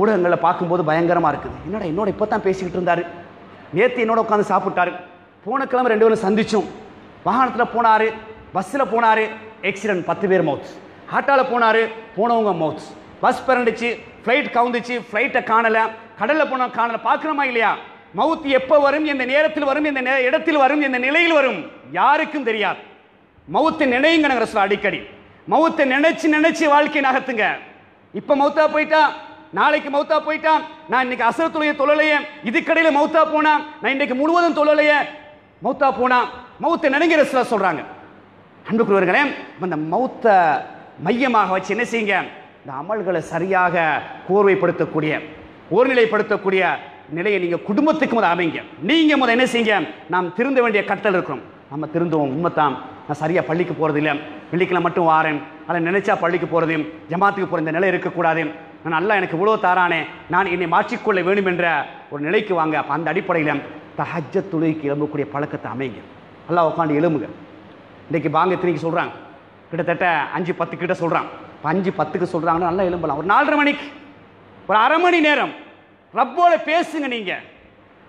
ஊடகங்களில் பார்க்கும்போது பயங்கரமாக இருக்குது. என்னடா என்னோட இப்போ தான் பேசிக்கிட்டு இருந்தார். நேற்று என்னோட உட்காந்து சாப்பிட்டாரு. போன கிழமை ரெண்டு பேரும் சந்தித்தோம் வாகனத்தில் போனார். பஸ்ஸில் போனார் ஆக்சிடென்ட் பத்து பேர் மவுத் ஆட்டோவில் போனார் போனவங்க மவுத் பஸ் பிறண்டுச்சு ஃப்ளைட் கவுந்துச்சு ஃப்ளைட்டை காணலை. கடலில் போன காணலை பார்க்குறோமா இல்லையா? மவுத் எப்போ வரும் எந்த நேரத்தில் வரும் எந்த இடத்தில் வரும் எந்த நிலையில் வரும் யாருக்கும் தெரியாது. மவுத்தை நினையுங்க நாங்கள் அடிக்கடி. மவுத்தை நினைச்சு நினைச்சு வாழ்க்கை நகர்த்துங்க. இப்போ மவுத்தா போயிட்டா நாளைக்கு மௌத்தா போயிட்டா நான் இன்னைக்கு அசரத்துடைய தொழலையே இதுக்கடையில் மௌத்தா போனா நான் இன்னைக்கு முழுவதும் தொழலையே மௌத்தா போனா மௌத்தை நினைங்கிற சில சொல்கிறாங்க அன்புக்குரியவர்களே அந்த மௌத்த மையமாக வச்சு என்ன செய்யுங்க? இந்த அமல்களை சரியாக கோர்வைப்படுத்தக்கூடிய ஒருநிலைப்படுத்தக்கூடிய நிலையை நீங்கள் குடும்பத்துக்கு முதல் அமைங்க. நீங்கள் முதல் என்ன செய்யுங்க? நாம் திருந்த வேண்டிய கட்டல் இருக்கிறோம் நம்ம திருந்துவோம் உண்மைத்தான் நான் சரியாக பள்ளிக்கு போகிறதில்ல இல்லை வெள்ளிக்கிழமை மட்டும் வாரேன். அதை நினைச்சா பள்ளிக்கு போகிறதையும் ஜமாத்துக்கு போகிற இந்த நிலை இருக்கக்கூடாது. நான் நல்லா எனக்கு இவ்வளோ தாரானே. நான் என்னை மாற்றிக்கொள்ள வேண்டும் என்ற ஒரு நிலைக்கு வாங்க. அந்த அடிப்படையில் தஹஜ தொழுகைக்கு எழும்பக்கூடிய பழக்கத்தை அமைங்க. நல்லா உட்காந்து எழும்புங்க. இன்றைக்கி பாங்க எத்தனைக்கு சொல்கிறாங்க கிட்டத்தட்ட அஞ்சு பத்து கிட்ட சொல்கிறான் இப்போ அஞ்சு பத்துக்கு சொல்கிறாங்கன்னா நல்லா எழும்பலாம். ஒரு நாலரை மணிக்கு. ஒரு அரை மணி நேரம். ரப்போட பேசுங்க நீங்கள்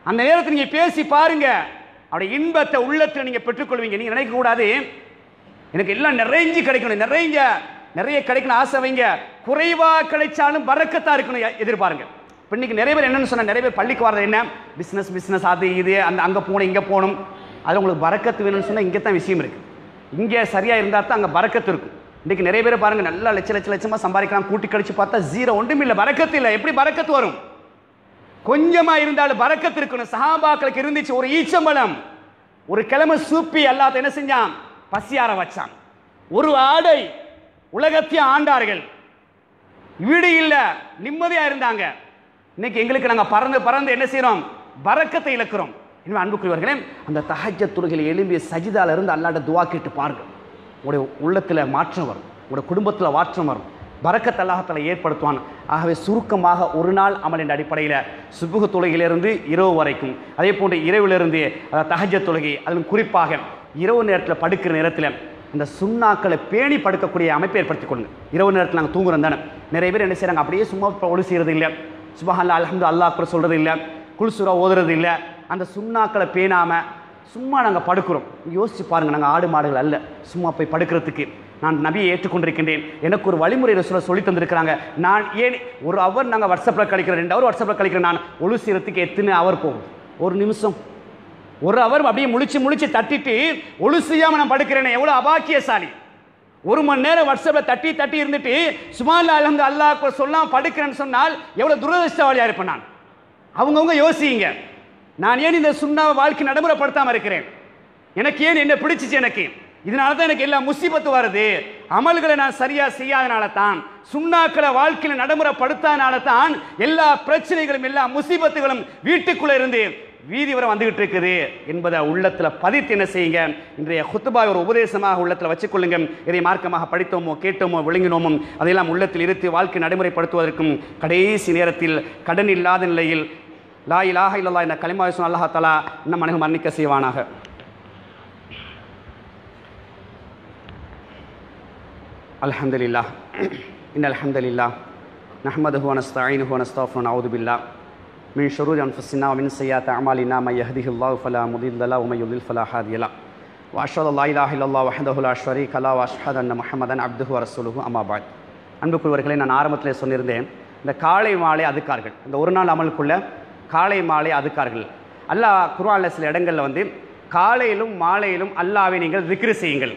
அந்த நேரத்தில் நீங்கள் பேசி பாருங்கள் அவருடைய இன்பத்தை உள்ளத்தில் நீங்கள் பெற்றுக்கொள்வீங்க. நீங்கள் நினைக்கக்கூடாது. எனக்கு எல்லாம் நிறைஞ்சு கிடைக்கணும். நிறைஞ்ச நிறைய கிடைக்கணும் ஆசை வைங்க. குறைவாக கிடைச்சாலும் பறக்கத்தா இருக்கணும் எ- எதிர்பாருங்க. இப்போ இன்றைக்கி நிறைய பேர் என்னென்னு சொன்னால் நிறைய பேர் பள்ளிக்கு வர்றது என்ன? பிஸ்னஸ் பிஸ்னஸ் அது இது அந்த அங்கே போகணும் இங்கே போகணும். அது உங்களுக்கு பறக்கத்து வேணும்னு சொன்னால் இங்கே தான் விஷயம் இருக்குது இங்கே சரியாக இருந்தால் தான் அங்கே பறக்கத்து இருக்கும். இன்றைக்கி நிறைய பேர் பாருங்கள் நல்லா லட்ச லட்ச லட்சமாக சம்பாதிக்கலாம் கூட்டி கழிச்சு பார்த்தா ஜீரோ ஒன்றும் இல்லை பறக்கத்து இல்லை. எப்படி பறக்கத்து வரும்? கொஞ்சமாக இருந்தாலும் பறக்கத்து இருக்கணும் சஹாபாக்களுக்கு இருந்துச்சு ஒரு ஈச்சம்பளம் ஒரு கிழமை சூப்பி அல்லாத என்ன செஞ்சான்? பசியார வச்சான். ஒரு ஆடை உலகத்தையும் ஆண்டார்கள். வீடு இல்லை நிம்மதியாக இருந்தாங்க. இன்னைக்கு எங்களுக்கு நாங்கள் பறந்து பறந்து என்ன செய்கிறோம் பறக்கத்தை இழக்கிறோம். எனவே அன்புக்குரியவர்களே அந்த தகஜ துறையில் எழும்பிய சஜிதால இருந்து அல்லாட்ட துவா கேட்டு பாருங்க. உங்களுடைய உள்ளத்தில் மாற்றம் வரும். உங்களுடைய குடும்பத்தில் மாற்றம் வரும். பறக்கத்தல்லாகத்தில் ஏற்படுத்துவான். ஆகவே சுருக்கமாக ஒரு நாள் அமல் என்ற அடிப்படையில் சுபுக தொழுகையிலிருந்து இரவு வரைக்கும் அதே போன்று இரவிலிருந்து அதாவது தொழுகை அதிலும் குறிப்பாக இரவு நேரத்தில் படுக்கிற நேரத்தில் அந்த சுண்ணாக்களை பேணி படுக்கக்கூடிய அமைப்பை ஏற்படுத்திக் கொள்ளுங்க. இரவு நேரத்தில் நாங்கள் தூங்குறோம் தானே. நிறைய பேர் என்ன செய்கிறாங்க அப்படியே சும்மா ஒழு செய்கிறது இல்லை சுபஹல்லா அலமது அல்லாஹ் கூட சொல்கிறது இல்லை குல்சுரா ஓதுறது இல்லை அந்த சுண்ணாக்களை பேணாமல் சும்மா நாங்கள் படுக்கிறோம். யோசிச்சு பாருங்கள் நாங்கள் ஆடு மாடுகள் அல்ல. சும்மா போய் படுக்கிறதுக்கு. நான் நபியை ஏற்றுக்கொண்டிருக்கின்றேன். எனக்கு ஒரு வழிமுறை ரசூலை சொல்லி தந்திருக்கிறாங்க. நான் ஏன் ஒரு அவர் நாங்கள் வாட்ஸ்அப்பில் கழிக்கிறோம் ரெண்டு அவர் வாட்ஸ்அப்பில் கழிக்கிறேன் நான் ஒழு செய்யறதுக்கு எத்தனை அவர் போகும்? ஒரு நிமிஷம். ஒரு அவர் அப்படியே முழிச்சு முழிச்சு தட்டிட்டு ஒழு செய்யாமல் நான் படுக்கிறேனே எவ்வளோ அபாக்கியசாலி. ஒரு மணி நேரம் வாட்ஸ்அப்பில் தட்டி தட்டி இருந்துட்டு சுமால் அலந்து அல்லாஹ் சொல்லாமல் படுக்கிறேன்னு சொன்னால் எவ்வளோ துரதிருஷ்டவாளியாக இருப்பேன் நான். அவங்கவுங்க யோசிங்க. நான் ஏன் இந்த சுண்ணா வாழ்க்கை நடைமுறைப்படுத்தாமல் இருக்கிறேன்? எனக்கு ஏன் என்ன பிடிச்சிச்சு எனக்கு? இதனால தான் எனக்கு எல்லா முசீபத்து வருது. அமல்களை நான் சரியாக செய்யாதனால தான் சுண்ணாக்களை வாழ்க்கையில் நடைமுறைப்படுத்தாதனால தான் எல்லா பிரச்சனைகளும் எல்லா முசீபத்துகளும் வீட்டுக்குள்ளே இருந்து வீதி வரை வந்துகிட்டு இருக்குது என்பதை உள்ளத்தில் பதித்து என்ன செய்யுங்க? இன்றைய குத்துபா ஒரு உபதேசமாக உள்ளத்தில் வச்சுக்கொள்ளுங்க. இதை மார்க்கமாக படித்தோமோ கேட்டோமோ விளங்கினோமோ அதையெல்லாம் உள்ளத்தில் இருத்து வாழ்க்கை நடைமுறைப்படுத்துவதற்கும் கடைசி நேரத்தில் கடன் இல்லாத நிலையில் லா இலாஹ இல்லல்லா இந்த களிமா சொன்ன அல்லா தலா இன்னும் மனித மன்னிக்க செய்வானாக. அலமதுல்லா இன் அலமதுல்லா நஹமது ஹுவனஸ்தாயின் ஹுவனஸ்தாஃபுன் அவுதுபில்லா மின் ஷரூர் அன்ஃபுசினா மின் சையா தமாலினா மை யஹதிஹுல்லா ஃபலா முதில்லா உமையுல் ஃபலா ஹாதியலா வாஷது அல்லா இலாஹ் இல்லா வஹதஹுல்லா ஷரீ கலா வாஷ்ஹத் அன் முஹமதன் அப்துஹு அரசுலுஹு அமாபாத் அன்புக்குரியவர்களை நான் ஆரம்பத்தில் சொல்லியிருந்தேன் இந்த காலை மாலை அதுக்கார்கள். இந்த ஒரு நாள் அமலுக்குள்ளே காலை மாலை அதுக்கார்கள். அல்லாஹ் குர்ஆனில் சில இடங்களில் வந்து காலையிலும் மாலையிலும் அல்லாவை நீங்கள் திக்ரு செய்யுங்கள்.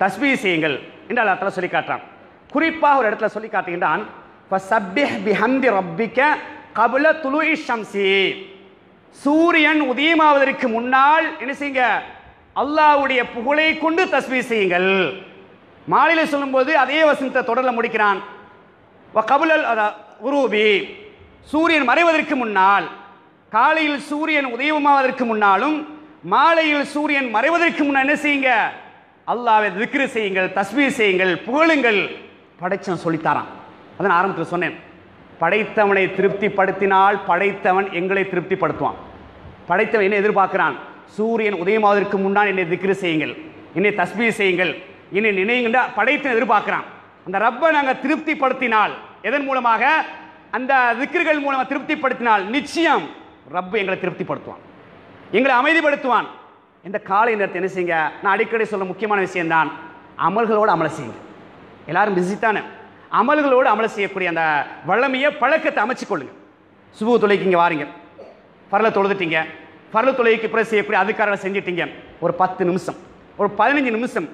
தஸ்பீ செய்யுங்கள் என்று அல்லா தஆலா சொல்லி காட்டுறான். குறிப்பாக ஒரு இடத்துல சொல்லி காட்டுகின்றான் ரப்பிக்க கபுல துலுஇ ஷம்சி. சூரியன் உதயமாவதற்கு முன்னால் என்ன செய்யுங்க? அல்லாஹ்வுடைய புகழை கொண்டு தஸ்பீ செய்யுங்கள். மாலையில் சொல்லும்போது அதே வசனத்தை தொடரில் முடிக்கிறான். கபுலல் உருபி. சூரியன் மறைவதற்கு முன்னால் காலையில் சூரியன் உதயமாவதற்கு முன்னாலும் மாலையில் சூரியன் மறைவதற்கு முன்னால் என்ன செய்யுங்க? அல்லாவை திக்ரு செய்யுங்கள் தஸ்பீர் செய்யுங்கள் புகழுங்கள். படைச்சவன் சொல்லித்தாரான் அதான் ஆரம்பத்தில் சொன்னேன். படைத்தவனை திருப்திப்படுத்தினால் படைத்தவன் எங்களை திருப்திப்படுத்துவான். படைத்தவன் என்ன எதிர்பார்க்கிறான்? சூரியன் உதயமாவதற்கு முன்னால் என்னை திக்ரு செய்யுங்கள் என்னை தஸ்பீர் செய்யுங்கள் என்னை நினைவுங்கண்டா படைத்தவன் எதிர்பார்க்கிறான். அந்த ரப்பை நாங்கள் திருப்திப்படுத்தினால் எதன் மூலமாக? அந்த திக்ருகள் மூலமாக திருப்திப்படுத்தினால் நிச்சயம் ரப்பு எங்களை திருப்திப்படுத்துவான். எங்களை அமைதிப்படுத்துவான். இந்த காலை நேரத்தை என்ன செய்யுங்க? நான் அடிக்கடி சொல்ல முக்கியமான விஷயம்தான் அமல்களோடு அமலை செய்யுங்க. எல்லாரும் பிஸி தானே? அமல்களோடு அமலை செய்யக்கூடிய அந்த வல்லமையை பழக்கத்தை அமைச்சுக்கொள்ளுங்க. சுபு தொலைக்கு இங்கே வாரீங்க. பரல தொழுதுட்டீங்க. பரல தொலைக்கு பிறகு செய்யக்கூடிய அதுக்காரங்களை செஞ்சிட்டீங்க. ஒரு பத்து நிமிஷம். ஒரு பதினஞ்சு நிமிஷம்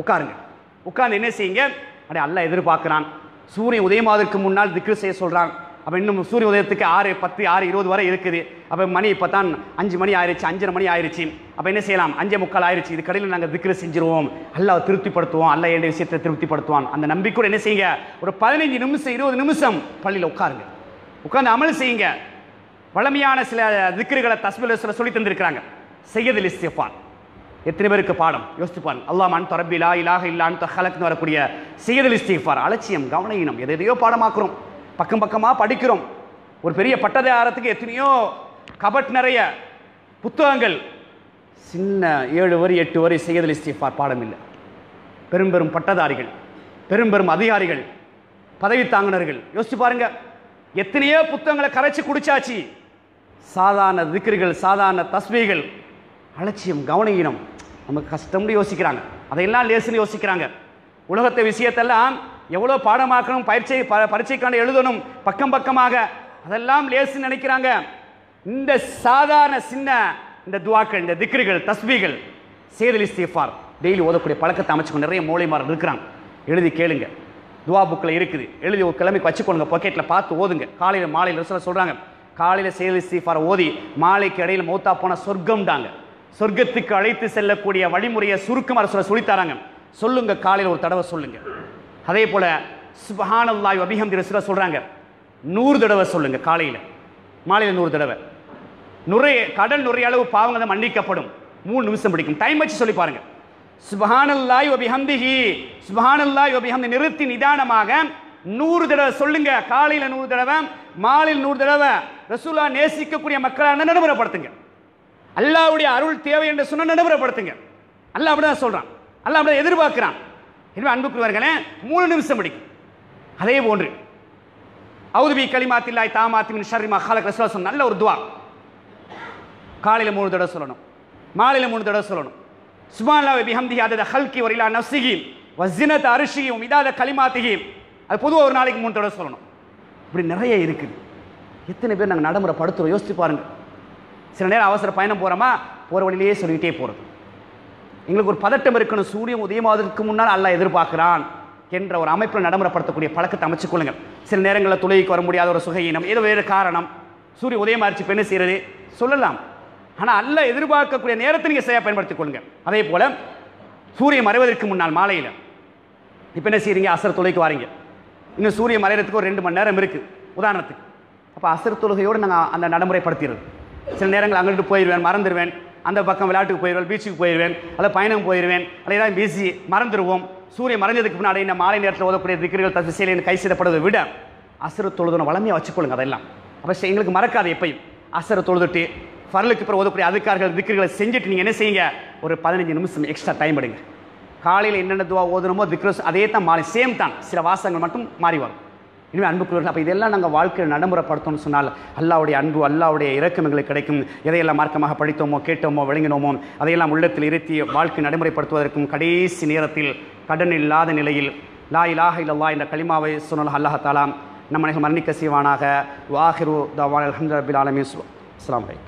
உட்காருங்க. உட்கார்ந்து என்ன செய்யுங்க? அப்படியே அல்லாஹ் எதிர்பார்க்குறான். சூரியன் உதயமாவதற்கு முன்னால் திக்கு செய்ய சொல்கிறான் அப்போ இன்னும் சூரிய உதயத்துக்கு ஆறு பத்து ஆறு இருபது வரை இருக்குது. அப்போ மணி இப்போ தான் அஞ்சு மணி ஆயிடுச்சு அஞ்சரை மணி ஆயிடுச்சு அப்போ என்ன செய்யலாம்? அஞ்சே முக்கால் ஆயிடுச்சு இது கடையில் நாங்கள் திக்கிற செஞ்சிருவோம். அல்லாஹ் திருப்திப்படுத்துவோம் அல்ல என்ற விஷயத்தை திருப்திப்படுத்துவான். அந்த நம்பிக்கையோடு என்ன செய்யுங்க? ஒரு பதினஞ்சு நிமிஷம் இருபது நிமிஷம் பள்ளியில் உட்காருங்க. உட்காந்து அமல் செய்யுங்க. வளமையான சில திக்ருகளை தஸ்மில் சில சொல்லி தந்திருக்கிறாங்க. செய்யதில் இஸ்திஃபான். எத்தனை பேருக்கு பாடம்? யோசித்து அல்லாமான் அல்லாஹ் தொரபிலா இலாக இல்லான்னு ஹலக்னு வரக்கூடிய செய்யதில் இஸ்திஃபார். அலட்சியம் கவனஈனம் எதை எதையோ பாடமாக்குறோம். பக்கம் பக்கமாக படிக்கிறோம். ஒரு பெரிய பட்டதாரத்துக்கு எத்தனையோ கபட் நிறைய புத்தகங்கள். சின்ன ஏழு வரி எட்டு வரி செய்யதில் இஸ்திஃபார் பாடம் இல்லை பெரும் பெரும் பட்டதாரிகள் பெரும் பெரும் அதிகாரிகள் பதவி தாங்குனர்கள். யோசிச்சு பாருங்க. எத்தனையோ புத்தகங்களை கரைச்சி குடிச்சாச்சு. சாதாரண திக்ருகள் சாதாரண தஸ்மீகள் அலட்சியம் கவனஈனம் நமக்கு கஷ்டம்னு யோசிக்கிறாங்க. அதையெல்லாம் லேசுன்னு யோசிக்கிறாங்க. உலகத்தை விஷயத்தெல்லாம் எவ்வளோ பாடமாக்கணும் பயிற்சியை ப பரீட்சைக்கான எழுதணும் பக்கம் பக்கமாக. அதெல்லாம் லேசுன்னு நினைக்கிறாங்க. இந்த சாதாரண சின்ன இந்த துவாக்கள் இந்த திக்ருகள் தஸ்பீகள் சேதல் இஸ்திஃபார் டெய்லி ஓதக்கூடிய பழக்கத்தை அமைச்சுக்கணும் நிறைய மூளைமாரல் இருக்கிறாங்க. எழுதி கேளுங்க. துவா புக்கில் இருக்குது. எழுதி ஒரு கிழமைக்கு வச்சுக்கோங்க பாக்கெட்டில் பார்த்து ஓதுங்க. காலையில் மாலையில் சொல்ல சொல்கிறாங்க காலையில் சேதல் இஸ்திஃபார் ஓதி மாலைக்கு இடையில் மௌத்தா போன சொர்க்கம்டாங்க. சொர்க்கத்துக்கு அழைத்து செல்லக்கூடிய வழிமுறையை சுருக்கமாக சொல்ல சொல்லித்தராங்க சொல்லுங்க காலையில் ஒரு தடவை சொல்லுங்க. அதே போல சுபஹானல்லாஹி அபிஹம்தி ரசூலா சொல்கிறாங்க நூறு தடவை சொல்லுங்கள் காலையில். மாலையில் நூறு தடவை. நுரைய கடல் நுரைய அளவு பாவங்க தான் மன்னிக்கப்படும். மூணு நிமிஷம் பிடிக்கும். டைம் வச்சு சொல்லி பாருங்கள் சுபஹானல்லாய் வபிஹம்திஹி சுபஹானல்லாய் வபிஹம்தி நிறுத்தி நிதானமாக நூறு தடவை சொல்லுங்க. காலையில் நூறு தடவை மாலையில் நூறு தடவை. ரசூலா நேசிக்கக்கூடிய மக்களான நடைமுறைப்படுத்துங்க. அல்லாவுடைய அருள் தேவை என்று சொன்ன நடைமுறைப்படுத்துங்க. அல்லாஹ் அப்படிதான் சொல்கிறான் அல்லாஹ் அப்படிதான் எதிர்பார்க்கிறான். எனவே அன்புக்குரியவர்களே மூணு நிமிஷம் பிடிக்கும். அதே போன்று அவுதுபி களிமாத்தில்லாய் தாமாத்தின் ஷர்ரிமா ஹாலக் ரசூலா நல்ல ஒரு துவா. காலையில் மூணு தடவை சொல்லணும். மாலையில் மூணு தடவை சொல்லணும். சுபான்லாவை பிஹம்தி அதத ஹல்கி வரையிலா நஃப்சிகி வஸ்ஸினத் அரிசியும் இதாத களிமாத்திகியும் அது பொதுவாக ஒரு நாளைக்கு மூணு தடவை சொல்லணும். இப்படி நிறைய இருக்குது. எத்தனை பேர் நாங்கள் நடைமுறைப்படுத்துகிறோம் யோசித்து பாருங்கள் சில நேரம் அவசர பயணம் போகிறோமா போகிற வழியிலேயே சொல்லிக்கிட்டே போகிறது எங்களுக்கு ஒரு பதட்டம் இருக்கணும். சூரியன் உதயமாவதற்கு முன்னால் அல்ல எதிர்பார்க்கிறான் என்ற ஒரு அமைப்பில் நடைமுறைப்படுத்தக்கூடிய பழக்கத்தை அமைச்சுக்கொள்ளுங்கள் சில நேரங்களில் தொழுகைக்கு வர முடியாத ஒரு சுகையினம் ஏதோ வேறு காரணம். சூரிய உதயமாயிருச்சு பெண்ணு என்ன சொல்லலாம். ஆனால் அல்ல எதிர்பார்க்கக்கூடிய நேரத்தை நீங்கள் சரியாக பயன்படுத்திக் கொள்ளுங்கள். அதே போல் சூரியன் மறைவதற்கு முன்னால் மாலையில் இப்போ என்ன செய்கிறீங்க அசர் துளைக்கு வாரீங்க. இன்னும் சூரியன் மறைகிறதுக்கு ஒரு ரெண்டு மணி நேரம் இருக்குது உதாரணத்துக்கு. அப்போ அசர் தொழுகையோடு நாங்கள் அந்த நடைமுறைப்படுத்திடுறது. சில நேரங்கள் அங்கிட்டு போயிடுவேன் மறந்துடுவேன். அந்த பக்கம் விளையாட்டுக்கு போயிடுவேன் பீச்சுக்கு போயிடுவேன் அல்லது பயணம் போயிடுவேன் அல்ல ஏதாவது பிஸி மறந்துடுவோம் சூரியன் மறைஞ்சதுக்கு முன்னாடி இந்த மாலை நேரத்தில் ஓதக்கூடிய திக்கிரிகள் தசிசையில் கை செய்யப்படுவதை விட அசர தொழுதுன வளமையாக வச்சுக்கொள்ளுங்க அதெல்லாம். அப்போ எங்களுக்கு மறக்காது எப்பயும். அசர தொழுதுட்டு ஃபரலுக்கு பிறகு ஓதக்கூடிய அதுக்கார்கள் திக்கிரிகளை செஞ்சுட்டு நீங்கள் என்ன செய்யுங்க? ஒரு பதினஞ்சு நிமிஷம் எக்ஸ்ட்ரா டைம் எடுங்க. காலையில் என்னென்ன துவா ஓதணுமோ திக்ரோஸ் அதே தான் மாறி சேம் தான். சில வாசகங்கள் மட்டும் மாறி வரும். இனிமேல் அன்புக்குள்ள அப்போ இதெல்லாம் நாங்கள் வாழ்க்கையில் நடைமுறைப்படுத்தோம்னு சொன்னால் அல்லாவுடைய அன்பு அல்லாவுடைய இறக்கம் எங்களுக்கு கிடைக்கும். எதையெல்லாம் மார்க்கமாக படித்தோமோ கேட்டோமோ விளங்கினோமோ அதையெல்லாம் உள்ளத்தில் இருத்தி வாழ்க்கை நடைமுறைப்படுத்துவதற்கும் கடைசி நேரத்தில் கடன் இல்லாத நிலையில் லா இலாக இல்லல்லா என்ற களிமாவை சொன்னால் அல்லாஹாலாம் நம்மனை மரணிக்க செய்வானாக. வாஹிரு தவான் அலமது அபில் ஆலமி அஸ்லாம் வலைக்கம்